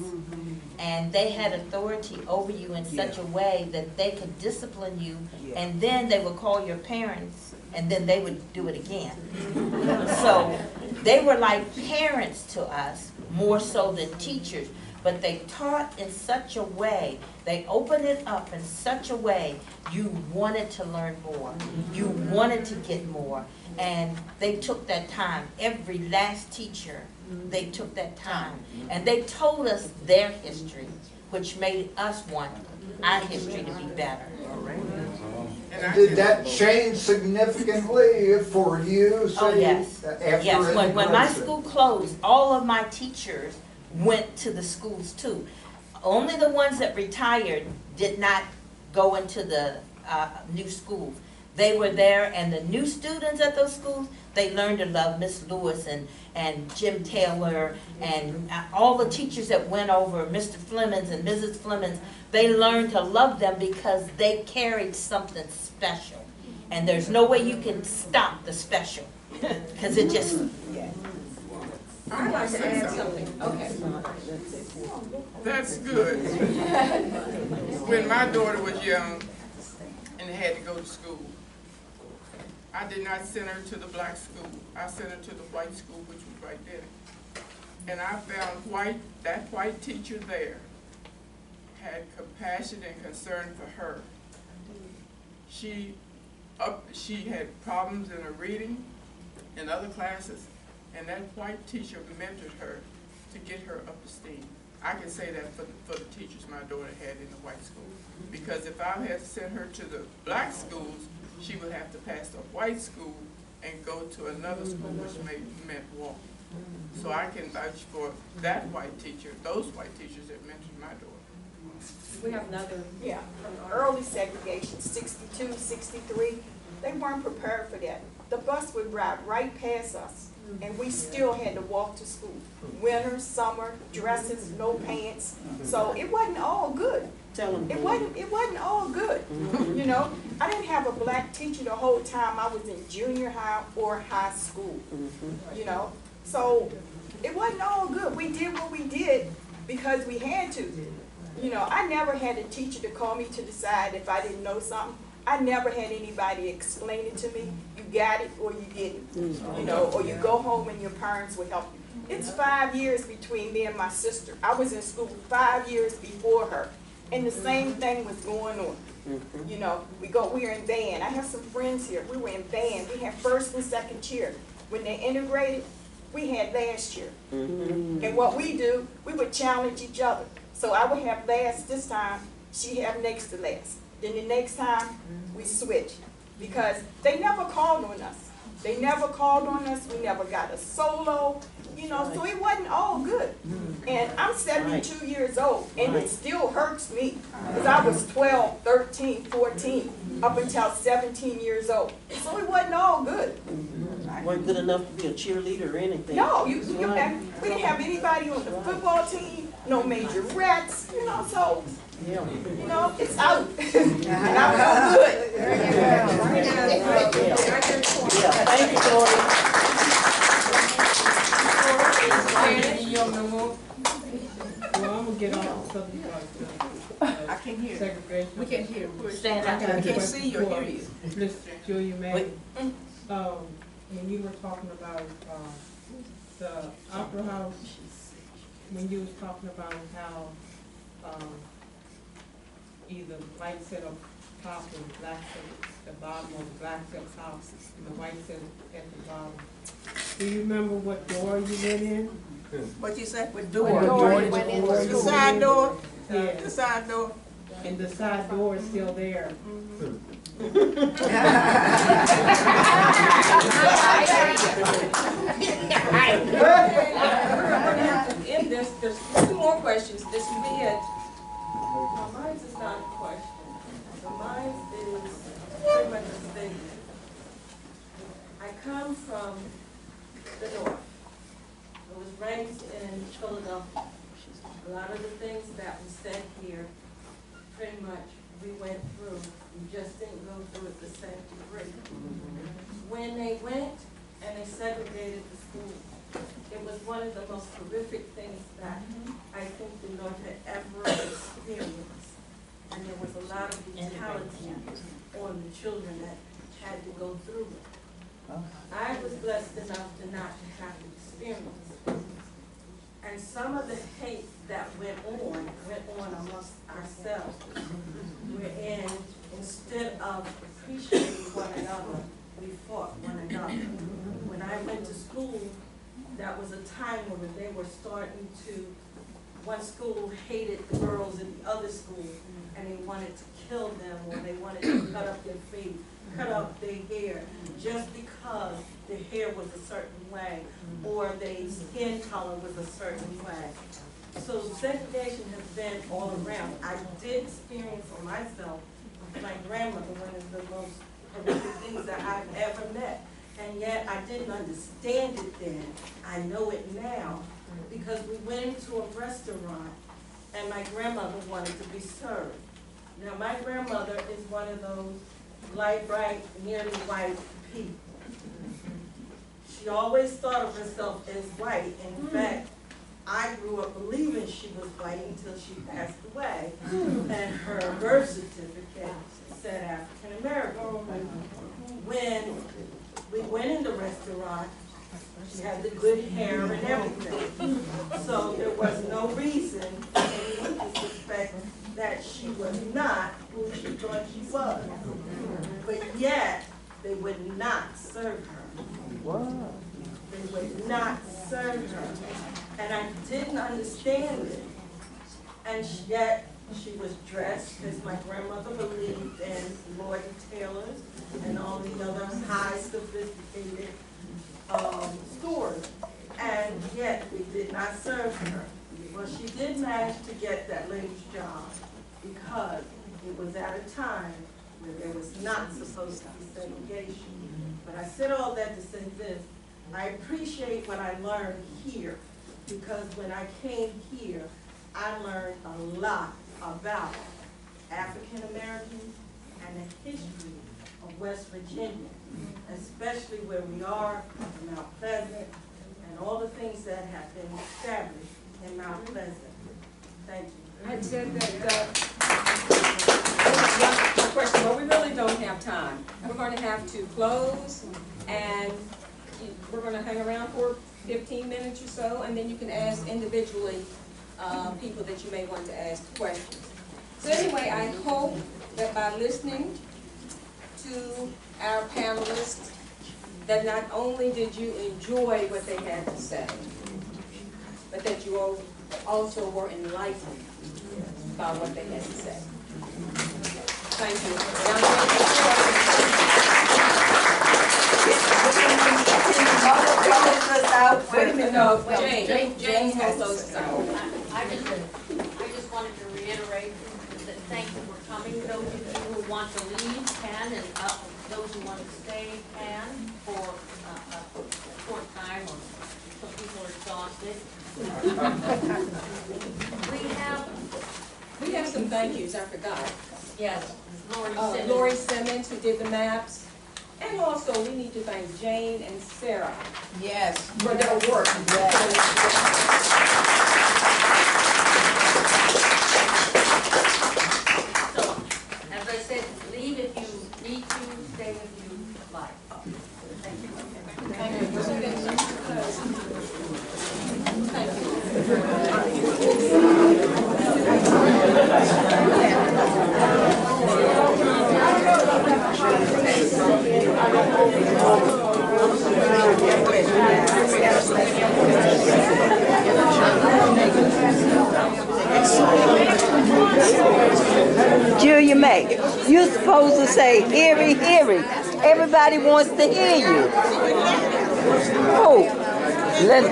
And they had authority over you in such a way that they could discipline you, Yeah. and then they would call your parents, and then they would do it again. So, they were like parents to us, more so than teachers, but they taught in such a way, they opened it up in such a way, you wanted to learn more. You wanted to get more, and they took that time. Every last teacher, they took that time, and they told us their history, which made us want our history to be better. Did that change significantly for you, say, Oh, yes. after Yes, when, when my school closed, all of my teachers went to the schools too. Only the ones that retired did not go into the, uh, new schools. They were there and the new students at those schools, they learned to love Miss Lewis and, and Jim Taylor and uh, all the teachers that went over, Mr. Flemings and Mrs. Flemings, they learned to love them because they carried something special. And there's no way you can stop the special, cause it just, I'd like to add something, okay. That's good. When my daughter was young and had to go to school, I did not send her to the black school. I sent her to the white school, which was right there. And I found white, that white teacher there had compassion and concern for her. She up, she had problems in her reading and other classes, and that white teacher mentored her to get her up to steam. I can say that for, the- for the teachers my daughter had in the white school. Because if I had sent her to the black schools, she would have to pass the white school and go to another school, which may, meant walk. So I can vouch for that white teacher, those white teachers that mentored my daughter. We have another, Yeah, early segregation, 62, 63, they weren't prepared for that. The bus would ride right past us. And we still had to walk to school. Winter, summer, dresses, no pants, so it wasn't all good. Tell them. It wasn't, it wasn't all good, you know? I didn't have a black teacher the whole time I was in junior high or high school, you know? So it wasn't all good. We did what we did because we had to. You know, I never had a teacher to call me to decide if I didn't know something. I never had anybody explain it to me. You got it or you didn't, mm-hmm. you know, or you go home and your parents will help you. It's five years between me and my sister. I was in school five years before her, and the mm-hmm. same thing was going on. Mm-hmm. You know, we go, we are in band. I have some friends here. We were in band. We had first and second cheer. When they integrated, we had last year. And what we do, we would challenge each other. So I would have last this time, she have next to last. Then the next time, we switch. Because they never called on us. They never called on us, we never got a solo, you know, so it wasn't all good. And I'm seventy-two years old, and it still hurts me. Because I was 12, 13, 14, up until seventeen years old. So it wasn't all good. Weren't good enough to be a cheerleader or anything. No, you, you, we didn't have anybody on the football team, no major rats, you know, so. You know, it's out. And I felt good. Yeah, thank you, Dory. Well, I'm gonna get on something like, uh, I can't hear. segregation. We can't hear. Stand I up. got can't see you or hear you. Miss Julia May. Um, when you were talking about, um, the Opera House, when you was talking about how, um, either white set up top and black set at the bottom, or the black set top and the white set at the bottom. Do you remember what door you went in? What you said, What door? Door you went in. The side door? Yeah. The side door? And the side door is still there. Mm-hmm. In this, there's two more questions, this will be it. Now, mine is not a question, so mine is pretty much a statement. I come from the north. I was raised in Philadelphia. A lot of the things that were said here, pretty much, we went through, we just didn't go through it the same degree. When they went and they segregated the schools, it was one of the most horrific things that I think the North had ever experienced. And there was a lot of brutality on the children that had to go through it. I was blessed enough to not have to experience it. And some of the hate that went on, went on amongst ourselves. Wherein, instead of appreciating one another, we fought one another. When I went to school, that was a time when they were starting to, one school hated the girls in the other school, mm-hmm. and they wanted to kill them, or they wanted to cut up their feet, cut up their hair, just because their hair was a certain way, mm-hmm. or their skin color was a certain way. So segregation has been all around. I did experience for myself, my grandmother, one of the most horrific things that I've ever met. And yet I didn't understand it then. I know it now because we went into a restaurant and my grandmother wanted to be served. Now, my grandmother is one of those light, bright, nearly white people. She always thought of herself as white. In hmm. fact, I grew up believing she was white until she passed away. And her birth certificate said African American. Oh, when we went in the restaurant, she had the good hair and everything. So there was no reason for anyone to suspect that she was not who she thought she was. But yet, they would not serve her. They would not serve her. And I didn't understand it. And yet, she was dressed, as my grandmother believed in Lord & Taylor's and all the other high sophisticated, um, stores. And yet, we did not serve her. Well, she did manage to get that lady's job because it was at a time where there was not supposed to be segregation. But I said all that to say this, I appreciate what I learned here, because when I came here, I learned a lot about African Americans and the history of West Virginia, especially where we are, in Mount Pleasant, and all the things that have been established in Mount Pleasant. Thank you. I said that, uh, question, but we really don't have time. We're gonna have to close, and we're gonna hang around for fifteen minutes or so, and then you can ask individually, uh, people that you may want to ask questions. So anyway, I hope that by listening to our panelists, that not only did you enjoy what they had to say, but that you al- also were enlightened by what they had to say. Thank you. Wait a minute, no, Jane, Jane, Jane has those. I I just, I just wanted to reiterate that thank you for coming. Those of you who want to leave can, and uh, those who want to stay can for uh, a short time, or some people are exhausted. We have, We have some thank yous, I forgot. yes, Lori Uh, Simmons. Lori Simmons, who did the maps, and also we need to thank Jane and Sarah Yes. for their work. So, you make. You're supposed to say, "Eerie, eerie." Everybody wants to hear you. Oh, let